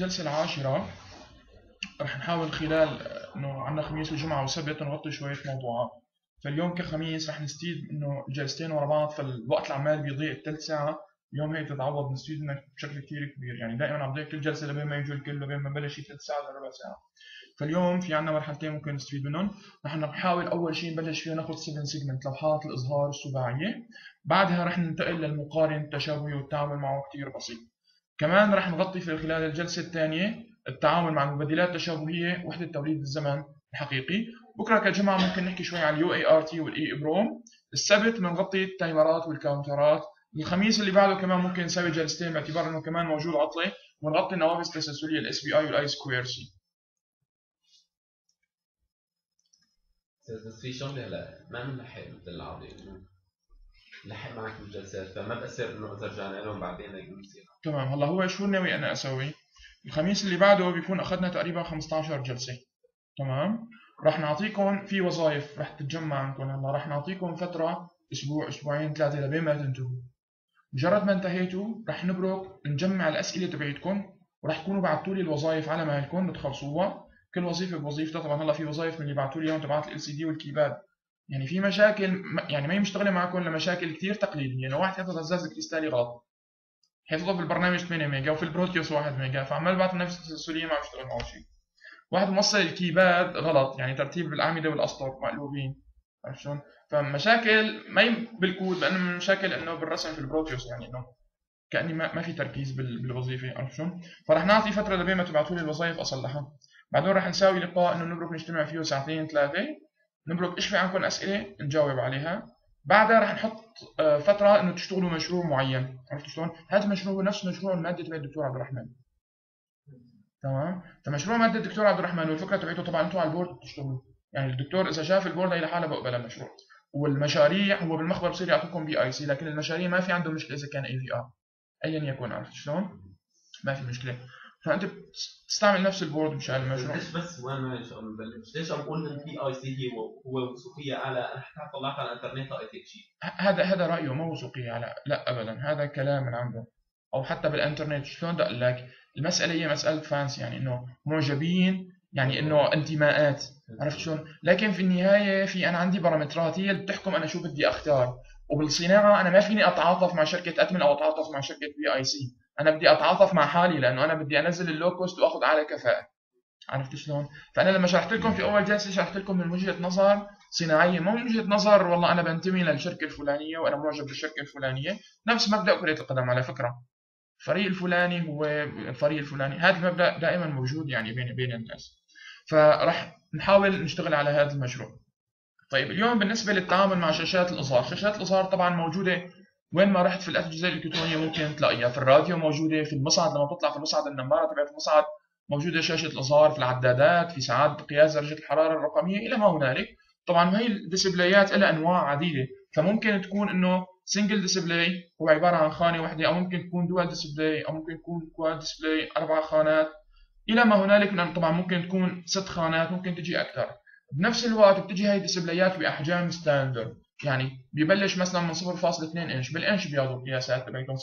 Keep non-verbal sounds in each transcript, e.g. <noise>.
الجلسة العاشرة. رح نحاول خلال إنه عندنا خميس وجمعة وسبت نغطي شوية موضوعات فاليوم كخميس رح نستفيد إنه الجلستين ورا بعض فالوقت العمال بيضيع الثلث ساعة. اليوم هي تتعوض نستفيد منها بشكل كثير كبير. يعني دائما عم ضيع كل جلسة لبين ما يجوا الكل لبين ما بلش ثلث ساعة لربع ساعة. فاليوم في عندنا مرحلتين ممكن نستفيد منهم. رح نحاول أول شيء نبلش فيها ناخذ 7 سيجمنت لوحات الإظهار السباعية. بعدها رح ننتقل للمقارن التشابهي والتعامل معه كثير بسيط. كمان رح نغطي في خلال الجلسة الثانية التعامل مع المبدلات التشابهية وحدة توليد الزمن الحقيقي. بكرة كجمعة ممكن نحكي شوي على ال UART وال EEPROM السبت بنغطي التايمرات والكاونترات. الخميس اللي بعده كمان ممكن نسوي جلستين باعتبار إنه كمان موجود عطلة. ونغطي النوافذ التسلسلية ال SPI وال I square C بس في شغلة هلا ما بنلحق مثل العادي نلحق معك بالجلسات فما بأثر إنه إذا رجعنا لهم بعدين نصير تمام هلا هو شو ناوي أنا أسوي؟ الخميس اللي بعده بيكون أخذنا تقريبا 15 جلسة. تمام؟ راح نعطيكم في وظائف راح تتجمع عندكم هلا راح نعطيكم فترة أسبوع أسبوعين ثلاثة لبين ما تنتهوا. مجرد ما انتهيتوا راح نبرك نجمع الأسئلة تبعتكم وراح تكونوا بعثتوا لي الوظائف على مهلكم بتخلصوها كل وظيفة بوظيفتها طبعا هلا في وظائف من اللي بعثوا لي إياهم تبعت ال سي دي والكيباد. يعني في مشاكل يعني ما هي مشتغلة معكم لمشاكل كثير تقليدية. يعني واحد حاطط هزاز كريستالي غلط. حيطلب في البرنامج 8 ميجا وفي البروتيوس 1 ميجا فعمال بعت نفس التسلسليه ما عم يشتغل معه شيء واحد موصل ال keypad غلط يعني ترتيب الأعمدة والأسطر مقلوبين. عرفت شلون؟ فمشاكل ما هي بالكود من مشاكل إنه بالرسم في البروتيوس يعني إنه كأني ما, ما في تركيز بالوظيفة. عرفت شلون؟ فرح نعطي فترة لبين ما تبعثوا لي الوظائف أصلحها. بعدين رح نساوي لقاء إنه نبرك نجتمع فيه ساعتين ثلاثة. نبرك إيش في عندكم أسئلة نجاوب عليها. بعدها رح نحط آه، فترة إنه تشتغلوا مشروع معين. عرفتوا شلون؟ هذا المشروع هو نفس مشروع المادة تبع الدكتور عبد الرحمن. تمام؟ فمشروع مادة الدكتور عبد الرحمن والفكرة تبعته طبعا أنتم على ال board بتشتغلوا يعني الدكتور إذا شاف ال board هي لحالها بقبل المشروع والمشاريع هو بالمخبر بصير يعطيكم PIC لكن المشاريع ما في عنده مشكلة إذا كان AVR ايا يكن عرفت شلون؟ ما في مشكلة. فأنت بتستعمل نفس ال board مشان المشروع ليش بس وين معلش قبل نبلش ليش عم بقول ان ال PIC هي هو وثوقيه اعلى أنا حتى طلعت على الإنترنت لقيت هيك شيء هذا هذا رايه مو وثوقيه على لا ابدا. هذا كلام من عنده. أو حتى بالإنترنت شلون بدي أقول لك المسألة هي مسألة fans يعني إنه معجبين يعني إنه انتماءات. عرفت شلون؟ لكن في النهاية في أنا عندي بارامترات هي اللي بتحكم أنا شو بدي أختار. وبالصناعة أنا ما فيني أتعاطف مع شركة Atmel أو أتعاطف مع شركة PIC أنا بدي أتعاطف مع حالي لأنه أنا بدي أنزل ال low cost وأخذ اعلى كفاءة. عرفت شلون؟ فأنا لما شرحت لكم في أول جلسة شرحت لكم من وجهة نظر صناعية مو من وجهة نظر والله أنا بنتمي للشركة الفلانية وأنا معجب بالشركة الفلانية. نفس مبدأ كره القدم على فكرة. الفريق الفلاني هو الفريق الفلاني. هذا المبدأ دائما موجود يعني بين بين الناس. فراح نحاول نشتغل على هذا المشروع. طيب اليوم بالنسبة للتعامل مع شاشات الاظهار شاشات الاظهار طبعا موجودة وين ما رحت في الاجهزه الالكترونيه ممكن تلاقيها في الراديو موجودة في المصعد لما تطلع في المصعد النمارة تبعت المصعد موجودة شاشة الاظهار في العدادات في ساعات قياس درجة الحرارة الرقمية إلى ما هنالك. طبعا هي الديسبلايات لها أنواع عديدة. فممكن تكون إنه single display هو عبارة عن خانة واحدة أو ممكن تكون dual display أو ممكن تكون quad display أربع خانات. إلى ما هنالك طبعا ممكن تكون ست خانات ممكن تجي أكثر. بنفس الوقت بتجي هاي الديسبلايات بأحجام standard يعني ببلش مثلا من 0.2 إنش بالإنش بياخذوا القياسات تبعتهم 0.4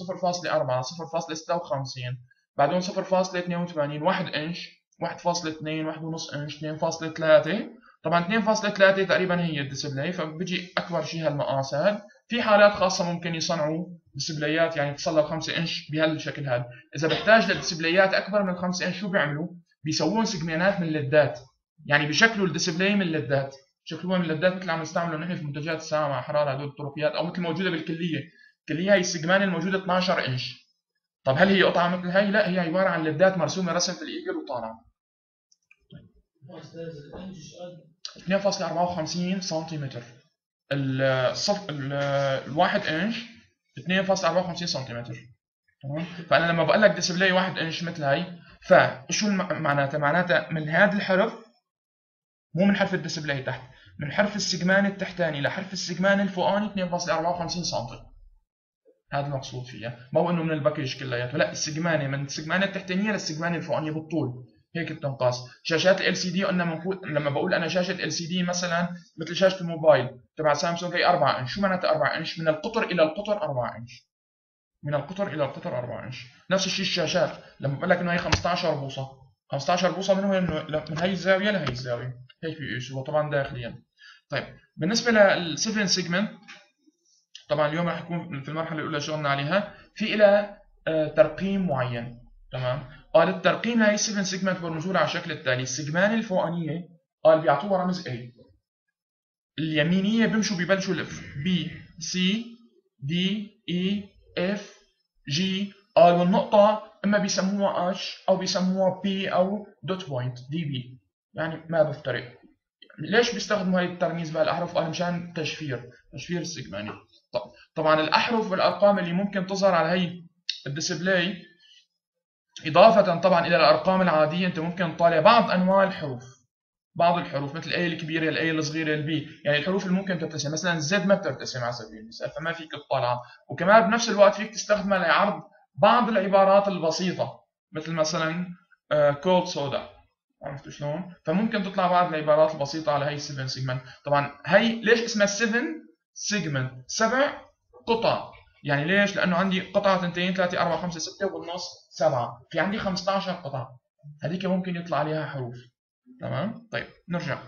0.56 بعدين 0.82 1 إنش 1.2 1.5 إنش 2.3 طبعا 2.3 تقريبا هي ال display فبيجي أكبر شيء هالمقاسات في حالات خاصة ممكن يصنعوا ديسبلايات يعني تصل ل 5 إنش بهالشكل هذا إذا بحتاج لديسبلايات أكبر من 5 إنش شو بيعملوا؟ بيسوون سجمينات من ليدات. يعني بشكلوا ال display من ليدات. شكلوها من اللدات مثل عم نستعمله نحن في منتجات الساعة مع حرارة هدول الطرقيات أو مثل موجودة بالكلية. الكليه هي السجمان الموجودة 12 إنش. طب هل هي قطعة مثل هي لا هي عبارة عن لدات مرسومة رسم في ال Eagle وطالعة. 2.54 سنتيمتر. الصف الواحد إنش 2.54 سنتيمتر. تمام؟ فأنا لما بقول لك display 1 إنش مثل هي فشو معناتها؟ معناتها من هذا الحرف مو من حرف ال display تحت من حرف السجمان التحتاني لحرف السجمان الفوقاني 2.54 سم هذا المقصود فيها مو إنه من ال package كلياته. لا السجمانه من السجمانه التحتانية للسجمانه الفوقانيه بالطول. هيك بتنقاس شاشات LCD قلنا لما بقول أنا شاشة LCD مثلا مثل شاشة الموبايل تبع سامسونج هي 4 إنش. شو معناتها 4 إنش؟ من القطر إلى القطر 4 إنش. من القطر إلى القطر 4 إنش. نفس الشيء الشاشات. لما بقول لك إنه هي 15 بوصة. 15 بوصة من وين من هي الزاوية لهي الزاوية. هيك بيقيسوا طبعا داخليا. طيب بالنسبة لل 7 segment طبعا اليوم رح يكون في المرحلة الأولى شغلنا عليها؟ في لها ترقيم معين. تمام؟ قال الترقيم هاي 7 segment برمزوا على الشكل التالي. السجمان الفوقانية قال بيعطوها رمز A. اليمينية بيمشوا ببلشوا ال A B C D E F G. قال والنقطة إما بيسموها H أو بيسموها P أو dot point DP يعني ما بفترق. ليش بيستخدموا هاي الترميز بهالأحرف؟ قال مشان تشفير. تشفير السجماني طبعا الأحرف والأرقام اللي ممكن تظهر على هي ال display إضافة طبعا إلى الأرقام العادية أنت ممكن تطالع بعض أنواع الحروف. بعض الحروف مثل ال A الكبيرة ال a الصغيرة ال B يعني الحروف اللي ممكن ترتسم مثلا ال Z ما بترتسم على سبيل المثال فما فيك تطالعها. وكمان بنفس الوقت فيك تستخدمها لعرض بعض العبارات البسيطة مثل مثلا cold soda عرفتوا شلون؟ فممكن تطلع بعض العبارات البسيطة على هي 7 segment طبعا هي ليش اسمها 7 segment سبع قطع. يعني ليش؟ لأنه عندي قطعه 2 3 4 5 6 وبالنص 7 في عندي 15 قطعه هذيك ممكن يطلع عليها حروف. تمام؟ طيب نرجع.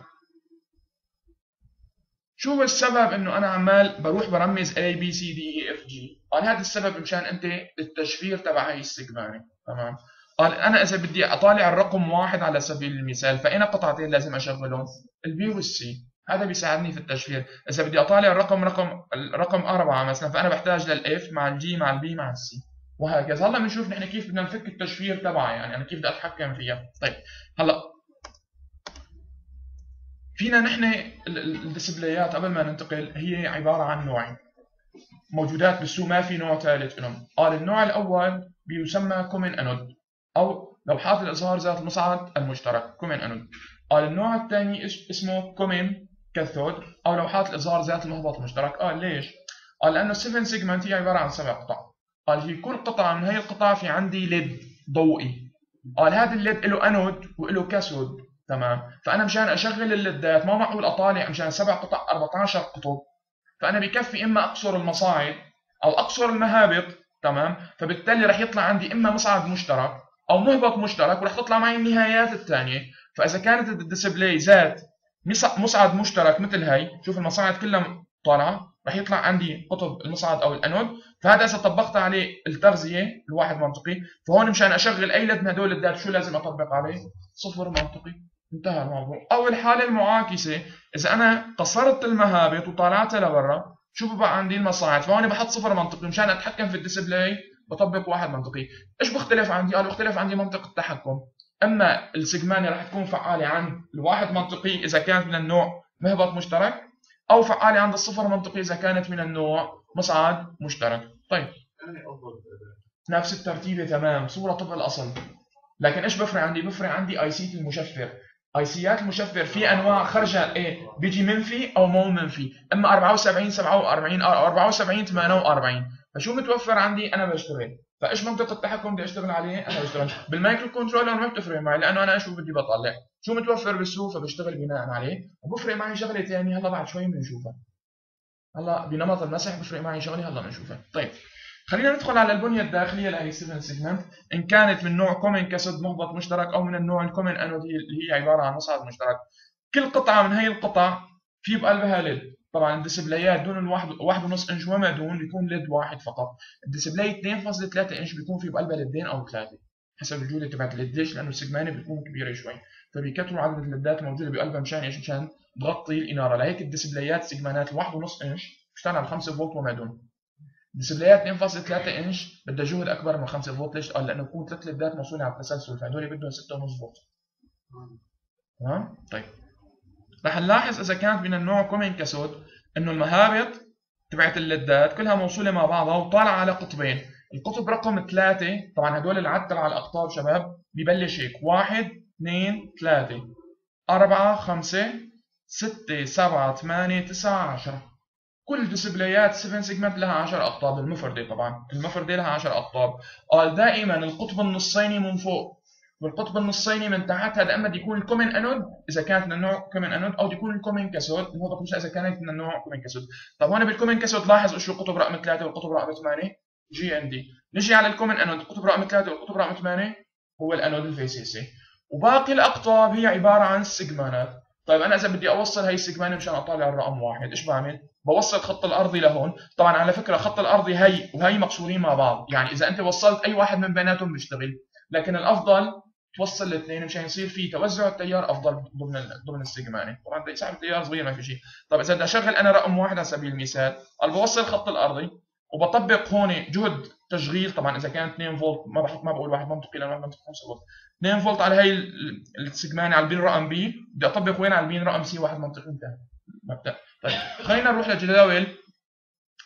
شو هو السبب إنه أنا عمال بروح برمز A B C D E F G قال هذا السبب مشان أنت التشفير تبع هي السجمانه تمام؟ قال أنا إذا بدي أطالع الرقم واحد على سبيل المثال فأي قطعتين لازم أشغلهم ال B وال C هذا بيساعدني في التشفير. إذا بدي أطالع الرقم رقم الرقم أربعة مثلا فأنا بحتاج للاف مع الجي مع البي مع السي وهكذا. هلأ بنشوف نحن كيف بدنا نفك التشفير تبعها يعني أنا كيف بدي أتحكم فيها. طيب هلأ فينا نحن الديسبلايات قبل ما ننتقل هي عبارة عن نوعين. موجودات بالسوق ما في نوع ثالث لهم. قال النوع الأول بيسمى common anode أو لوحات الإظهار ذات المصعد المشترك common anode قال النوع الثاني اسمه common cathode أو لوحات الإظهار ذات المهبط المشترك. قال ليش؟ قال لأنه 7 segment هي عبارة عن سبع قطع. قال في كل قطعة من هي القطع في عندي LED ضوئي. قال هذا ال LED له أنود وله cathode. تمام. فأنا مشان أشغل الليدات ما معقول أطالع مشان سبع قطع 14 قطب. فأنا بكفي إما أقصر المصاعد أو أقصر المهابط تمام؟ فبالتالي رح يطلع عندي إما مصعد مشترك أو مهبط مشترك ورح تطلع معي النهايات الثانية. فإذا كانت ال display ذات مصعد مشترك مثل هي شوف المصاعد كلها طالعة رح يطلع عندي قطب المصعد أو الانود فهذا اذا طبقت عليه التغذية الواحد منطقي. فهون مشان أشغل أي لد من هدول الدات شو لازم أطبق عليه؟ صفر منطقي. انتهى الموضوع. أو الحالة المعاكسة إذا أنا قصرت المهابط وطلعتها لبرا شو بقى عندي المصاعد. فهون بحط صفر منطقي مشان أتحكم في الديسبلاي بطبق واحد منطقي. إيش بختلف عندي؟ قال بختلف عندي منطقه التحكم. أما السجمانه راح تكون فعالة عند الواحد منطقي إذا كانت من النوع مهبط مشترك أو فعالة عند الصفر منطقي إذا كانت من النوع مصعد مشترك. طيب. نفس الترتيبه تمام. صورة طبق الأصل. لكن إيش بفرق عندي؟ بفرق عندي IC المشفر. ايسيات المشفر في أنواع خرجها إيه بيجي منفي أو مو منفي. إما 74 47 أو 74 48 فشو متوفر عندي؟ أنا بشتغل فإيش منطقة التحكم بدي أشتغل عليه؟ أنا بشتغل بال microcontroller ما بتفرق معي لأنه أنا شو بدي بطلع. شو متوفر بالسوق؟ فبشتغل بناء عليه. وبفرق معي شغلة ثانية هلأ بعد شوي بنشوفها. هلأ بنمط المسح بفرق معي شغلة هلأ بنشوفها. طيب. خلينا ندخل على البنية الداخلية لهي 7 segment إن كانت من نوع common cathode مهبط مشترك أو من النوع ال common anode اللي هي عبارة عن مصعد مشترك. كل قطعة من هي القطع في بقلبها LED طبعا الديسبلايات دون الواحد واحد ونص إنش وما دون بيكون LED واحد فقط. ال display 2.3 إنش بيكون في بقلبها ليدين أو ثلاثة حسب الجودة تبعت ال LED ليش؟ لأنه السجمانة بتكون كبيرة شوي. فبيكثروا عدد الليدات الموجوده بقلبها مشان إيش؟ مشان تغطي الإنارة. لهيك الديسبلايات سجمانات الواحد ونص إنش بتشتغل على 5 فولت وما دون ديسبلايات 2.3 انش بدها جهد أكبر من 5 فولت. ليش؟ قال لأنه بكون ثلاث ليدات موصولة على التسلسل فهدول بدهم 6.5 فولت. تمام؟ طيب. رح نلاحظ إذا كانت من النوع common cathode إنه المهابط تبعت الليدات كلها موصولة مع بعضها وطالعة على قطبين. القطب رقم ثلاثة طبعا هدول العد تبع الأقطاب شباب ببلش هيك. واحد اثنين ثلاثة أربعة خمسة ستة سبعة ثمانية تسعة عشرة. كل ديسبلايات 7 segment لها 10 أقطاب المفردة طبعا. المفردة لها 10 أقطاب. قال دائما القطب النصيني من فوق. والقطب النصيني من تحت هذا أما يكون ال common anode إذا كانت من النوع common anode أو يكون ال common cathode. النقطه إذا كانت من النوع common cathode. طب هون بال common cathode لاحظ شو القطب رقم 3 والقطب رقم 8 GND نجي على ال common anode القطب رقم 3 والقطب رقم 8 هو ال anode ال VCC وباقي الأقطاب هي عبارة عن سيجمانات طيب أنا إذا بدي أوصل هي ال segment مشان اطالع الرقم واحد إيش بعمل؟ بوصل الخط الارضي لهون طبعا على فكرة الخط الارضي هي وهي مقصورين مع بعض. يعني إذا أنت وصلت أي واحد من بيناتهم بيشتغل لكن الأفضل توصل الاثنين مشان يصير في توزع التيار أفضل ضمن ضمن السيجماني طبعا يسحب التيار صغير ما في شيء. طيب إذا بدي اشغل أنا رقم واحد على سبيل المثال بوصل الخط الارضي وبطبق هون جهد تشغيل. طبعا إذا كان 2 فولت ما بحط ما بقول واحد منطقي لأنه واحد منطقي 5 فولت. 2 فولت على هي السيجماني على ال pin رقم B بدي أطبق وين على ال pin رقم C واحد منطقي إنتهى. مبدأ. طيب خلينا نروح للجداول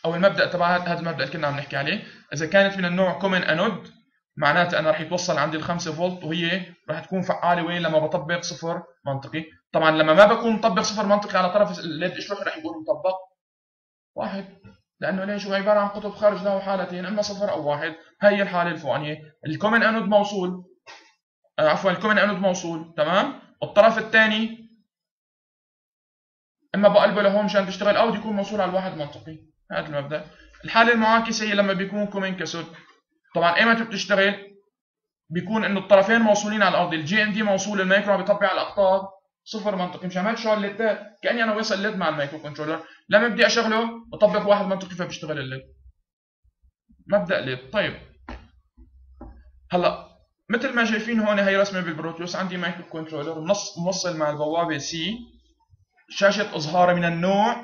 أو المبدأ تبع هذا المبدأ اللي كنا عم نحكي عليه. إذا كانت من النوع common anode معناتها أنا راح يتوصل عندي ال 5 فولت وهي راح تكون فعالة وين؟ لما بطبق صفر منطقي. طبعا لما ما بكون مطبق صفر منطقي على طرف ال LED إيش راح يكون مطبق؟ واحد. لأنه ليش؟ هو عبارة عن قطب خارج له حالتين إما صفر أو واحد. هي الحالة الفوقانية. ال common anode موصول. آه عفوا ال common anode موصول. تمام؟ والطرف الثاني إما بقلبه لهون مشان تشتغل أو يكون موصول على الواحد منطقي. هذا المبدأ. الحالة المعاكسة هي لما بيكون common cathode. طبعا ايمتى بتشتغل؟ بيكون إنه الطرفين موصولين على الأرض. ال GND موصول المايكرو عم بيطبق على الاقطاب صفر منطقي. مش عملت شغل ال LED كأني أنا واصل LED مع ال microcontroller لما بدي أشغله بطبق واحد منطقي فبيشتغل ال LED. مبدأ LED طيب. هلأ مثل ما شايفين هون هي رسمة بال Proteus عندي microcontroller نص موصل مع البوابة C شاشة اظهار من النوع.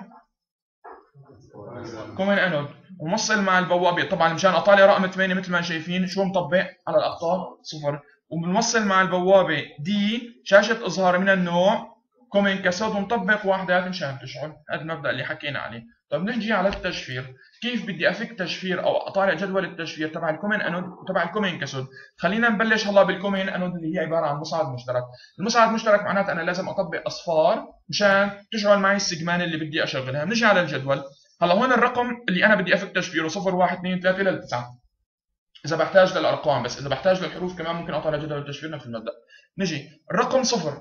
common anode وموصل مع البوابة. طبعا مشان أطالع رقم 8 مثل ما شايفين شو مطبق؟ على الأقطاب صفر. وبنوصل مع البوابة D شاشة اظهار من النوع. common cathode ومطبق وحدات مشان تشعل هذا المبدأ اللي حكينا عليه. طيب نجي على التشفير. كيف بدي أفك تشفير أو أطالع جدول التشفير تبع ال common anode وتبع ال common cathode خلينا نبلش هلا بال common anode اللي هي عبارة عن مصعد مشترك. المصعد المشترك معناته أنا لازم أطبق أصفار مشان تشعل معي ال segment اللي بدي أشغلها. بنجي على الجدول. هلا هون الرقم اللي أنا بدي أفك تشفيره 0 1 2 3 إلى 9 إذا بحتاج للأرقام بس إذا بحتاج للحروف كمان ممكن اطلع جدول التشفير نفس المبدأ. نجي. الرقم صفر.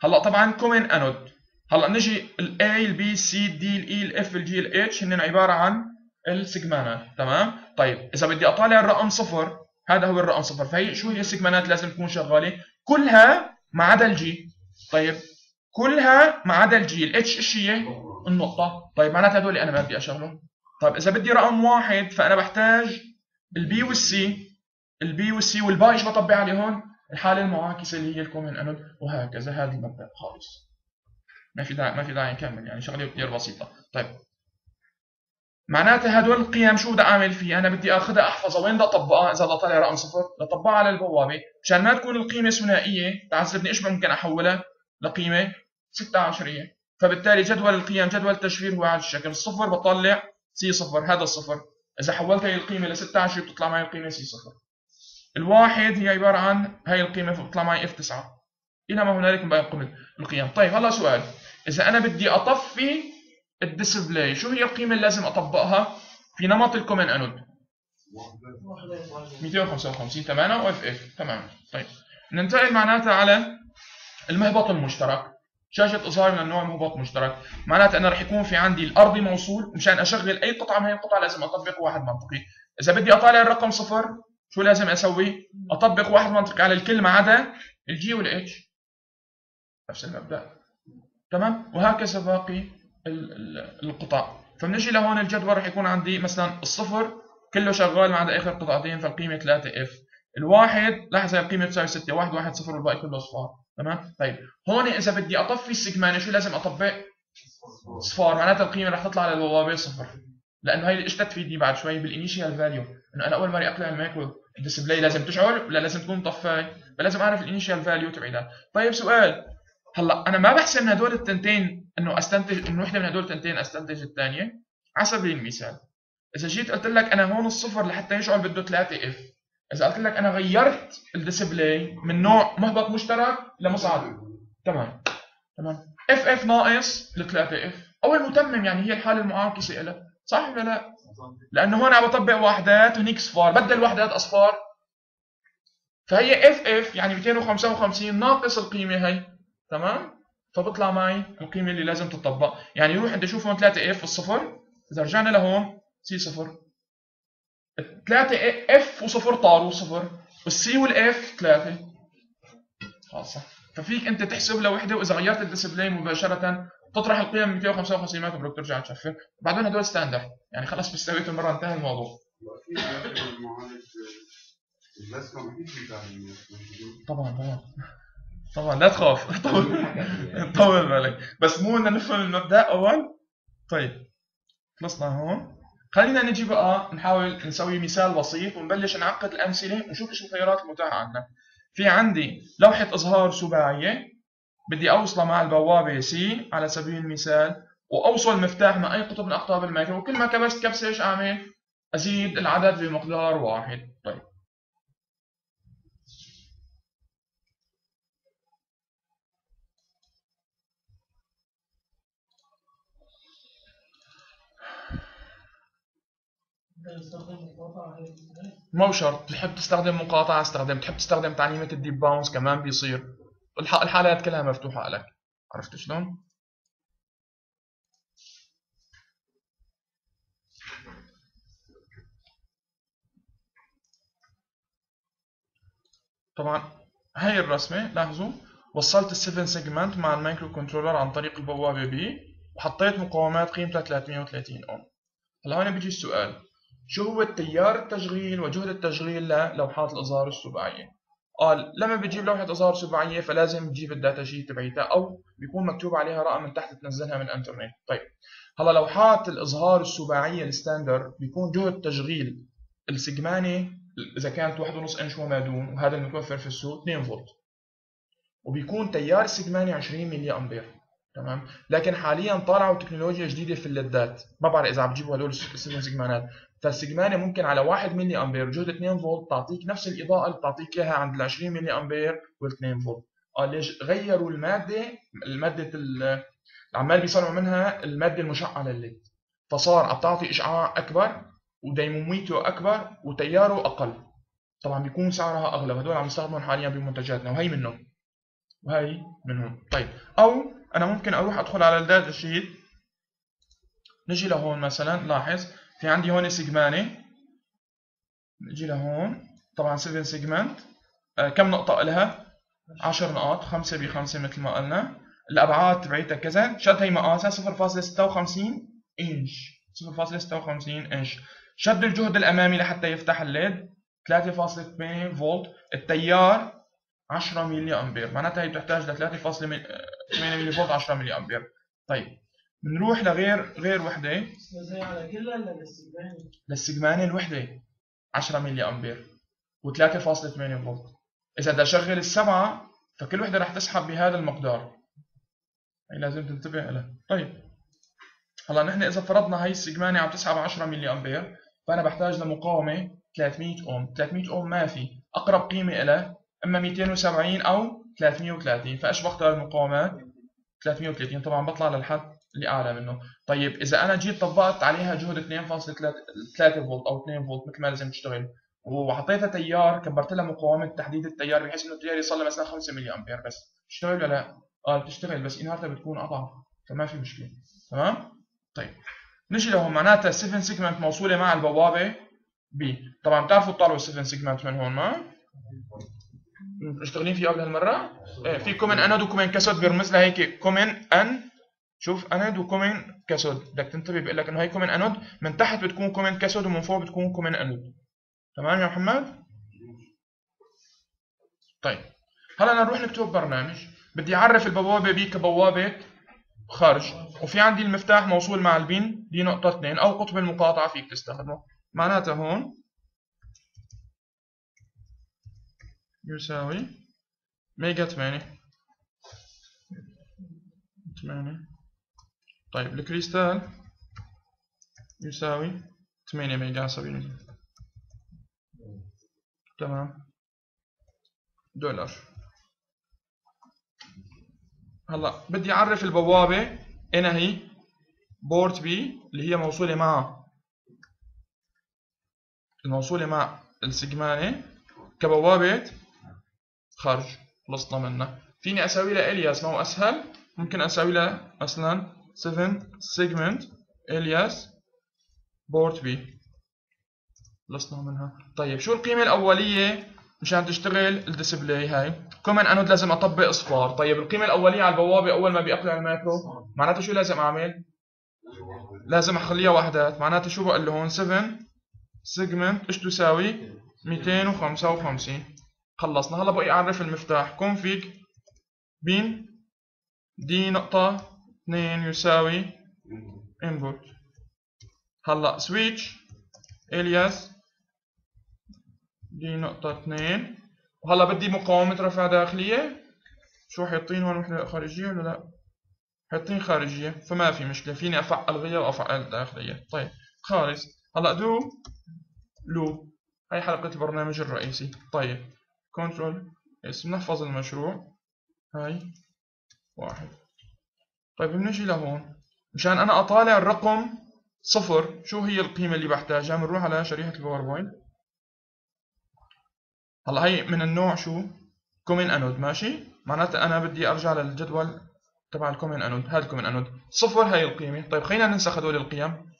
هلا طبعا common anode. هلا نجي الاي البي سي الدي الاي الاف الجي الاتش هن عبارة عن السيجمانات تمام؟ طيب إذا بدي أطالع الرقم صفر هذا هو الرقم صفر فهي شو هي السيجمانات لازم تكون شغالة؟ كلها ما عدا ال G طيب كلها ما عدا ال G ال H إيش هي؟ النقطة. طيب معناتها هدول أنا ما بدي أشغلهم. طيب إذا بدي رقم واحد فأنا بحتاج البي والسي البي والسي والباقي إيش بطبق عليه هون الحالة المعاكسة اللي هي ال common anode وهكذا هذا المبدأ خالص. ما في داعي ما في داعي نكمل يعني شغلة كثير بسيطة. طيب. معناتها هدول القيم شو بدي أعمل فيه؟ أنا بدي أخذها أحفظها. وين بدي اطبقها إذا بدي اطلع رقم صفر بدي اطبقها على البوابة. مشان ما تكون القيمة ثنائية تعذبني إيش ممكن أحولها لقيمة ستة عشرية. فبالتالي جدول القيم جدول التشفير هو على الشكل. الصفر بطلع C صفر هذا الصفر. إذا حولت هي القيمة ل 16 بتطلع معي القيمة C صفر. الواحد هي عبارة عن هي القيمة بتطلع معي F 9 إلى ما هنالك من باقي القيم. طيب هلا سؤال. إذا أنا بدي أطفي ال display شو هي القيمة اللي لازم أطبقها؟ في نمط ال common anode. 255 تماما و FF تمام. طيب. ننتقل معناتها على المهبط المشترك. شاشة إظهار من النوع مهبط مشترك. معناتها أنا رح يكون في عندي الأرضي موصول مشان أشغل أي قطعة من هي القطع لازم أطبق واحد منطقي. إذا بدي أطالع الرقم صفر شو لازم أسوي؟ أطبق واحد منطقي على الكل ما عدا الجي والاتش نفس المبدأ. تمام؟ وهكذا باقي القطع فبنجي لهون الجدول رح يكون عندي مثلا الصفر كله شغال ما عدا آخر قطعتين فالقيمة 3 F الواحد لاحظ هي القيمة بتساوي 6 1 1 0 والباقي كله اصفار تمام؟ طيب. هون إذا بدي أطفي السيجمانه شو لازم أطبق؟ صفار. معناتها القيمة رح تطلع على البوابه صفر. لأنه هي إيش تفيدني بعد شوي بال initial value. إنه أنا أول ما أقلع ال micro ال display لازم تشعل ولا لازم تكون مطفاي فلازم أعرف ال initial value تبعيتها طيب سؤال. هلا أنا ما بحسب من هدول التنتين إنه استنتج من وحدة من هدول التنتين أستنتج الثانية على سبيل المثال إذا جيت قلت لك أنا هون الصفر لحتى يشعل بده 3 F إذا قلت لك أنا غيرت ال display من نوع مهبط مشترك لمصعد. تمام. تمام. F F ناقص ل 3 F أو المتمم يعني هي الحالة المعاكسه لها صح ولا لا؟ لأنه هون عم بطبق وحدات وهنيك صفار. بدل وحدات أصفار. فهي F F يعني 255 ناقص القيمة هي. تمام؟ فبطلع معي القيمه اللي لازم تطبق يعني يروح بدي أشوف هون 3 اف الصفر إذا رجعنا لهون سي صفر. 3 اف وصفر طاروا صفر. والسي والاف 3 خلاص صح ففيك أنت تحسب لوحدة وإذا غيرت الديسبلين مباشرة تطرح القيم 255 متر بدك ترجع تشفر بعدين هدول ستاندرد يعني خلص بيستويته مرة انتهى الموضوع. ما طبعا طبعا. طبعا لا تخاف. <laughs> طول طول بالك. بس مو بدنا نفهم المبدأ أول؟ طيب. خلصنا هون. خلينا نجي بقى نحاول نسوي مثال بسيط ونبلش نعقد الأمثلة ونشوف إيش الخيارات المتاحة عندنا. في عندي لوحة اظهار سباعية. بدي اوصله مع البوابة C على سبيل المثال وأوصل مفتاح مع أي قطب من أقطاب المايكرو وكل ما كبست كبسة إيش أعمل؟ أزيد العدد بمقدار واحد طيب مو شرط. تحب تستخدم مقاطعة استخدم. تحب تستخدم تعليمات ال debounce كمان بيصير. الح- الحالات كلها مفتوحة لك. عرفت شلون؟ طبعا هاي الرسمة لاحظوا وصلت ال seven segment مع ال microcontroller عن طريق البوابة B وحطيت مقاومات قيمتها 330 اوم هلا هون بيجي السؤال. شو هو التيار التشغيل وجهد التشغيل للوحات الإظهار السباعية؟ قال لما بتجيب لوحة إظهار سباعية فلازم تجيب ال data sheet تبعيتها أو بيكون مكتوب عليها رقم من تحت تنزلها من الإنترنت. طيب هلا لوحات الإظهار السباعية ال standard بيكون جهد تشغيل السجمانة إذا كانت 1.5 إنش وما دون وهذا المتوفر في السوق 2 فولت. وبيكون تيار السجمانة 20 ملي أمبير. تمام؟ لكن حاليا طلعوا تكنولوجيا جديدة في الليدات ما بعرف إذا عم بتجيبوا هدول السجن سجمانات فالسجمانه ممكن على 1 ملي أمبير جهد 2 فولت تعطيك نفس الإضاءة اللي بتعطيك إياها عند ال 20 ملي أمبير وال 2 فولت. قال ليش؟ غيروا المادة المادة اللي عمال بيصنعوا منها المادة المشعه للليد فصار عم تعطي إشعاع أكبر وديموميته أكبر وتياره أقل. طبعا بيكون سعرها أغلى. وهدول عم يستخدمون حاليا بمنتجاتنا. وهي منهم وهي منهم طيب. أو أنا ممكن أروح أدخل على ال data sheet نجي لهون مثلا لاحظ في عندي هون سيجمانة. نجي لهون طبعا 7 segment آه كم نقطة لها 10 نقاط 5 ب 5 مثل ما قلنا. الأبعاد تبعيتها كذا. شقد هي مقاسها 0.56 إنش. 0.56 إنش. شقد الجهد الأمامي لحتى يفتح ال LED. 3.8 فولت. التيار 10 ملي أمبير. معناتها هي بتحتاج ل 3.8 ملي فولت 10 ملي أمبير. طيب بنروح لغير غير وحدة على كلها ولا للسجان؟ للسجمانة الوحدة 10 ملي أمبير و3.8 فولت. إذا بدي أشغل السبعة فكل وحدة رح تسحب بهذا المقدار. هي لازم تنتبه لها طيب هلا نحن إذا فرضنا هي السجمانة عم تسحب 10 ملي أمبير فأنا بحتاج لمقاومة 300 أوم. 300 أوم ما في. أقرب قيمة لها إما 270 أو 330 فايش بختار المقاومات 330 طبعا بطلع للحد اللي أعلى منه. طيب إذا أنا جيت طبقت عليها جهد 2.3 فولت أو 2 فولت مثل ما لازم تشتغل. وحطيتها تيار كبرت لها مقاومة تحديد التيار بحيث إنه التيار يصل مثلا 5 ملي أمبير بس. تشتغل ولا؟ لا؟ آه بتشتغل بس. انارتها بتكون أضعف فما في مشكلة. تمام؟ طيب. نجي لهون معناتها 7 segment موصولة مع البوابة B طبعا بتعرفوا تطلعوا 7 segment من هون ما؟ مشتغلين فيه قبل هالمرة؟ إيه في common anode و common cathode بيرمز لها هيك. common an شوف anode و common cathode بدك تنتبه بيقول لك إنه هي common anode من تحت بتكون كومن كاسود ومن فوق بتكون common anode تمام يا محمد؟ طيب. هلا نروح نكتب برنامج. بدي أعرف البوابة B كبوابه خارج وفي عندي المفتاح موصول مع ال pin. D نقطة اثنين. أو قطب المقاطعة فيك تستخدمه. معناتها هون. يساوي mega 8 8 طيب الكريستال يساوي 8 mega على سبيل المثال تمام دولار هلا بدي أعرف البوابة. هنا هي. port B اللي هي موصولة مع. الموصولة مع السجمانه كبوابة خرج خلصنا منها فيني أسوي لها alias؟ ما هو أسهل. ممكن أسوي لها مثلا 7 segment alias port B خلصنا منها. طيب شو القيمة الأولية مشان تشتغل ال display هاي؟ common anode لازم أطبق اصفار طيب القيمة الأولية على البوابة أول ما بيقلع المايكرو. معناته شو لازم أعمل؟ لازم أخليها وحدات. معناته شو بقول له هون 7 segment إيش تساوي؟ 255 خلصنا. هلا بقي أعرف المفتاح. config pin D نقطة 2 يساوي input. هلا switch alias D نقطة 2 وهلا بدي مقاومة رفع داخلية. شو حاطين هون؟ وحدة خارجية ولا لا؟ حاطين خارجية. فما في مشكلة. فيني أفعل غير وافعل داخلية. طيب خالص. هلا do loop هاي حلقة البرنامج الرئيسي. طيب. control S بنحفظ المشروع. هاي واحد. طيب بنجي لهون. مشان أنا أطالع الرقم صفر شو هي القيمة اللي بحتاجها؟ بنروح على شريحة ال PowerPoint هلا هي من النوع شو؟ common anode ماشي؟ معناتها أنا بدي أرجع للجدول تبع ال common anode هذا ال common anode. صفر هاي القيمة. طيب خلينا ننسخ هدول القيم.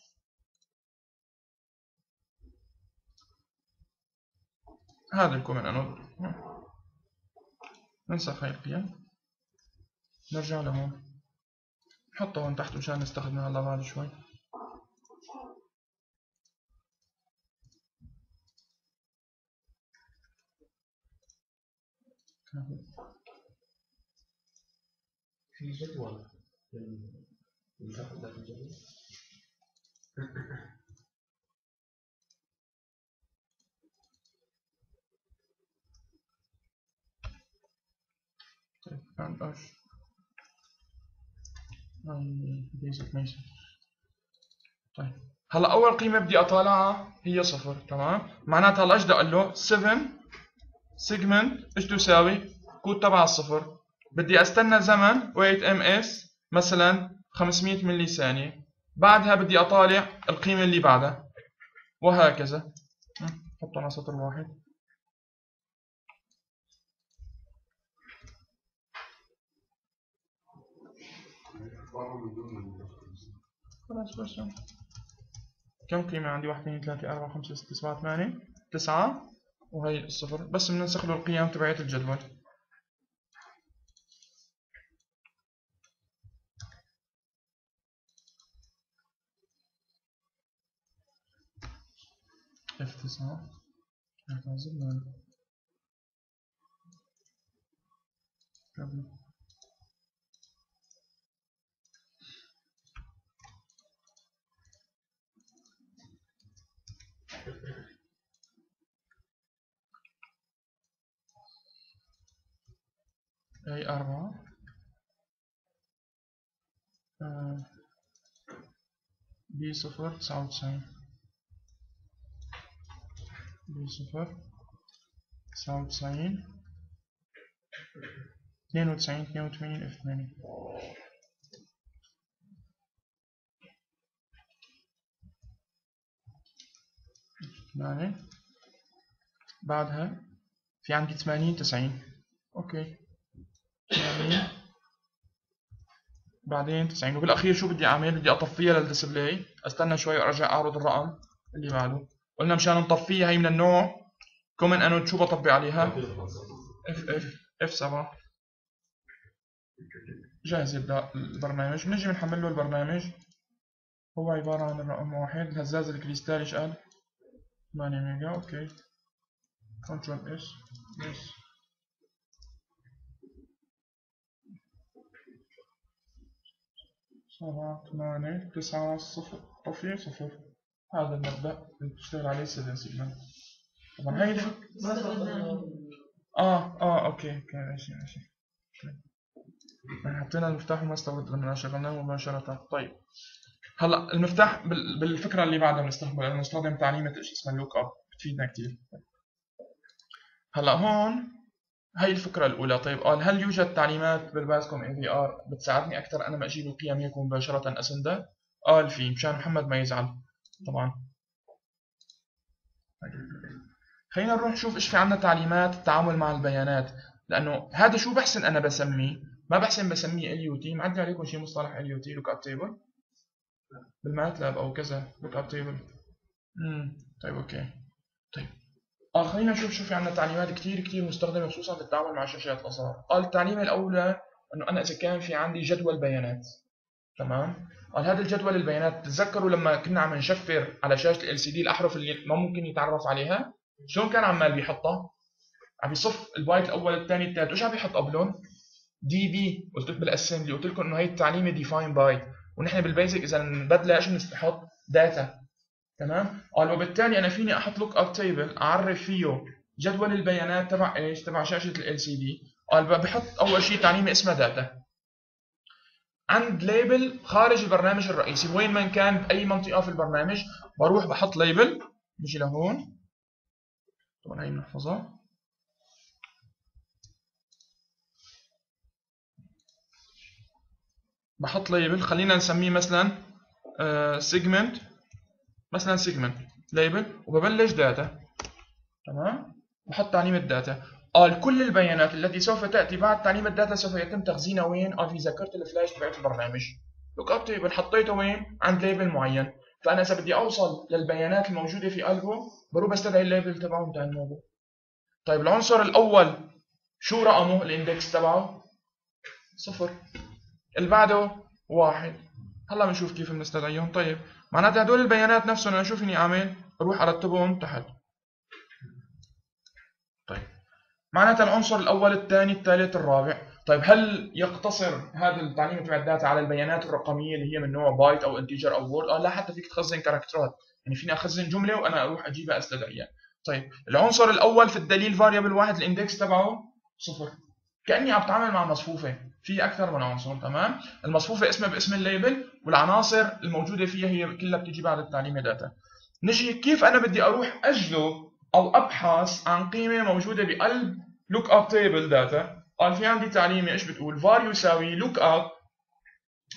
هذا الكومن أنود. ننسخ هاي القيم نرجع لهون نحطها هون تحت مشان نستخدمها. هلا بعد شوي. في جدول. المساحة في الجدول. طيب and اش هاي basic message طيب. هلا أول قيمة بدي أطالعها هي صفر تمام؟ معناتها هلا إيش أقول له 7 segment إيش تساوي كود تبع الصفر. بدي أستنى زمن wait ms مثلا 500 ملي ثانية. بعدها بدي أطالع القيمة اللي بعدها. وهكذا. حطوا على سطر واحد بره من ضمن كم قيمة عندي؟ واحد اثنين ثلاثة أربعة خمسة ستة سبعة ثمانية تسعة. وهي الصفر. بس بننسخ له القيم تبعت الجدول. اف تسعة. اعتذر قبل أي أربعة؟ آه، بي صفر تسعة وتسعين. بي صفر تسعة وتسعين. اثنين وتسعين اثنين وثمانين F ثمانية ثمانية بعدها في عندي ثمانين تسعين. OK. بعدين 90 وبالاخير شو بدي أعمل؟ بدي أطفيها لل display أستنى شوي وأرجع أعرض الرقم اللي بعده. قلنا مشان نطفيها هي من النوع. common anode شو بطبق عليها؟ F F F 7 جاهز يبدا البرنامج. بنجي بنحمل له البرنامج. هو عبارة عن الرقم واحد. الهزاز الكريستالي قال 8 mega. OK. control S yes سبعة ثمانية تسعة صفر طفي صفر. هذا المبدأ. اللي بتشتغل عليه seven segment طبعا. هاي استخدمناه آه آه OK OK ماشي ماشي. حطينا المفتاح وما استخدمنا شغلناه مباشرة. طيب. هلا المفتاح بال... بالفكرة اللي بعدها بنستخدم بنستخدم تعليمة إيش؟ اسمها look up بتفيدنا كتير. هلا هون هاي الفكرة الأولى. طيب قال هل يوجد تعليمات بال Bascom AVR بتساعدني أكثر؟ أنا ما أجيب القيم هيك مباشرة أسندها؟ قال في مشان محمد ما يزعل طبعا. خلينا نروح نشوف إيش في عندنا تعليمات التعامل مع البيانات. لأنه هذا شو بحسن أنا بسميه؟ ما بحسن بسميه LUT معدي عليكم شي مصطلح LUT look up table بال MATLAB أو كذا look up table امم طيب OK. آه خلينا نشوف شو في عندنا تعليمات كتير كتير مستخدمة خصوصا في التعامل مع شاشات الأصغر قال التعليم الأولى إنه أنا إذا كان في عندي جدول بيانات تمام؟ قال هذا الجدول البيانات تتذكروا لما كنا عم نشفر على شاشة ال LCD الأحرف اللي ما ممكن يتعرف عليها؟ شلون كان عمال بيحطها؟ عم يصف البايت الأول الثاني الثالث. وش عم بيحط قبلهم؟ DB قلت لك بال assembly قلت لكم إنه هي التعليمه define byte ونحن بال Basic إذا نبدلها إيش بنحط data تمام؟ قال وبالتالي أنا فيني أحط look up table أعرف فيه جدول البيانات تبع إيش؟ تبع شاشة LCD قال بحط أول شيء تعليمه اسمها data عند label خارج البرنامج الرئيسي. وين ما كان بأي منطقة في البرنامج بروح بحط label بيجي لهون طبعا هي بنحفظها بحط label خلينا نسميه مثلا segment مثلا segment label وببلش data تمام؟ بحط تعليم ال data قال كل البيانات التي سوف تأتي بعد تعليم ال data سوف يتم تخزينها وين؟ قال في ذاكرة الفلاش تبعت البرنامج. look up table حطيته وين؟ عند label معين. فأنا اذا بدي أوصل للبيانات الموجودة في قلبه بروح بستدعي ال label تبعه بتاع الموضوع طيب العنصر الأول شو رقمه؟ ال index تبعه؟ صفر. اللي بعده واحد. هلا بنشوف كيف بنستدعيهم. طيب معناتها هدول البيانات نفسهم أنا شو فيني اعمل؟ أروح أرتبهم تحت. طيب. معناتها العنصر الأول الثاني الثالث الرابع. طيب هل يقتصر هذا التعليم تبع ال data على البيانات الرقمية اللي هي من نوع بايت أو integer أو word آه لا حتى فيك تخزن character ات. يعني فيني أخزن جملة وأنا أروح أجيبها أستدعيها. طيب العنصر الأول في الدليل variable واحد ال index تبعه صفر. كأني عم بتعامل مع مصفوفة. في أكثر من عنصر تمام؟ المصفوفة اسمها باسم ال label والعناصر الموجودة فيها هي كلها بتيجي بعد التعليم data. نجي كيف أنا بدي أروح اجلب أو ابحث عن قيمة موجودة بقلب look up table data؟ قال في عندي تعليمة إيش بتقول؟ Var يساوي look up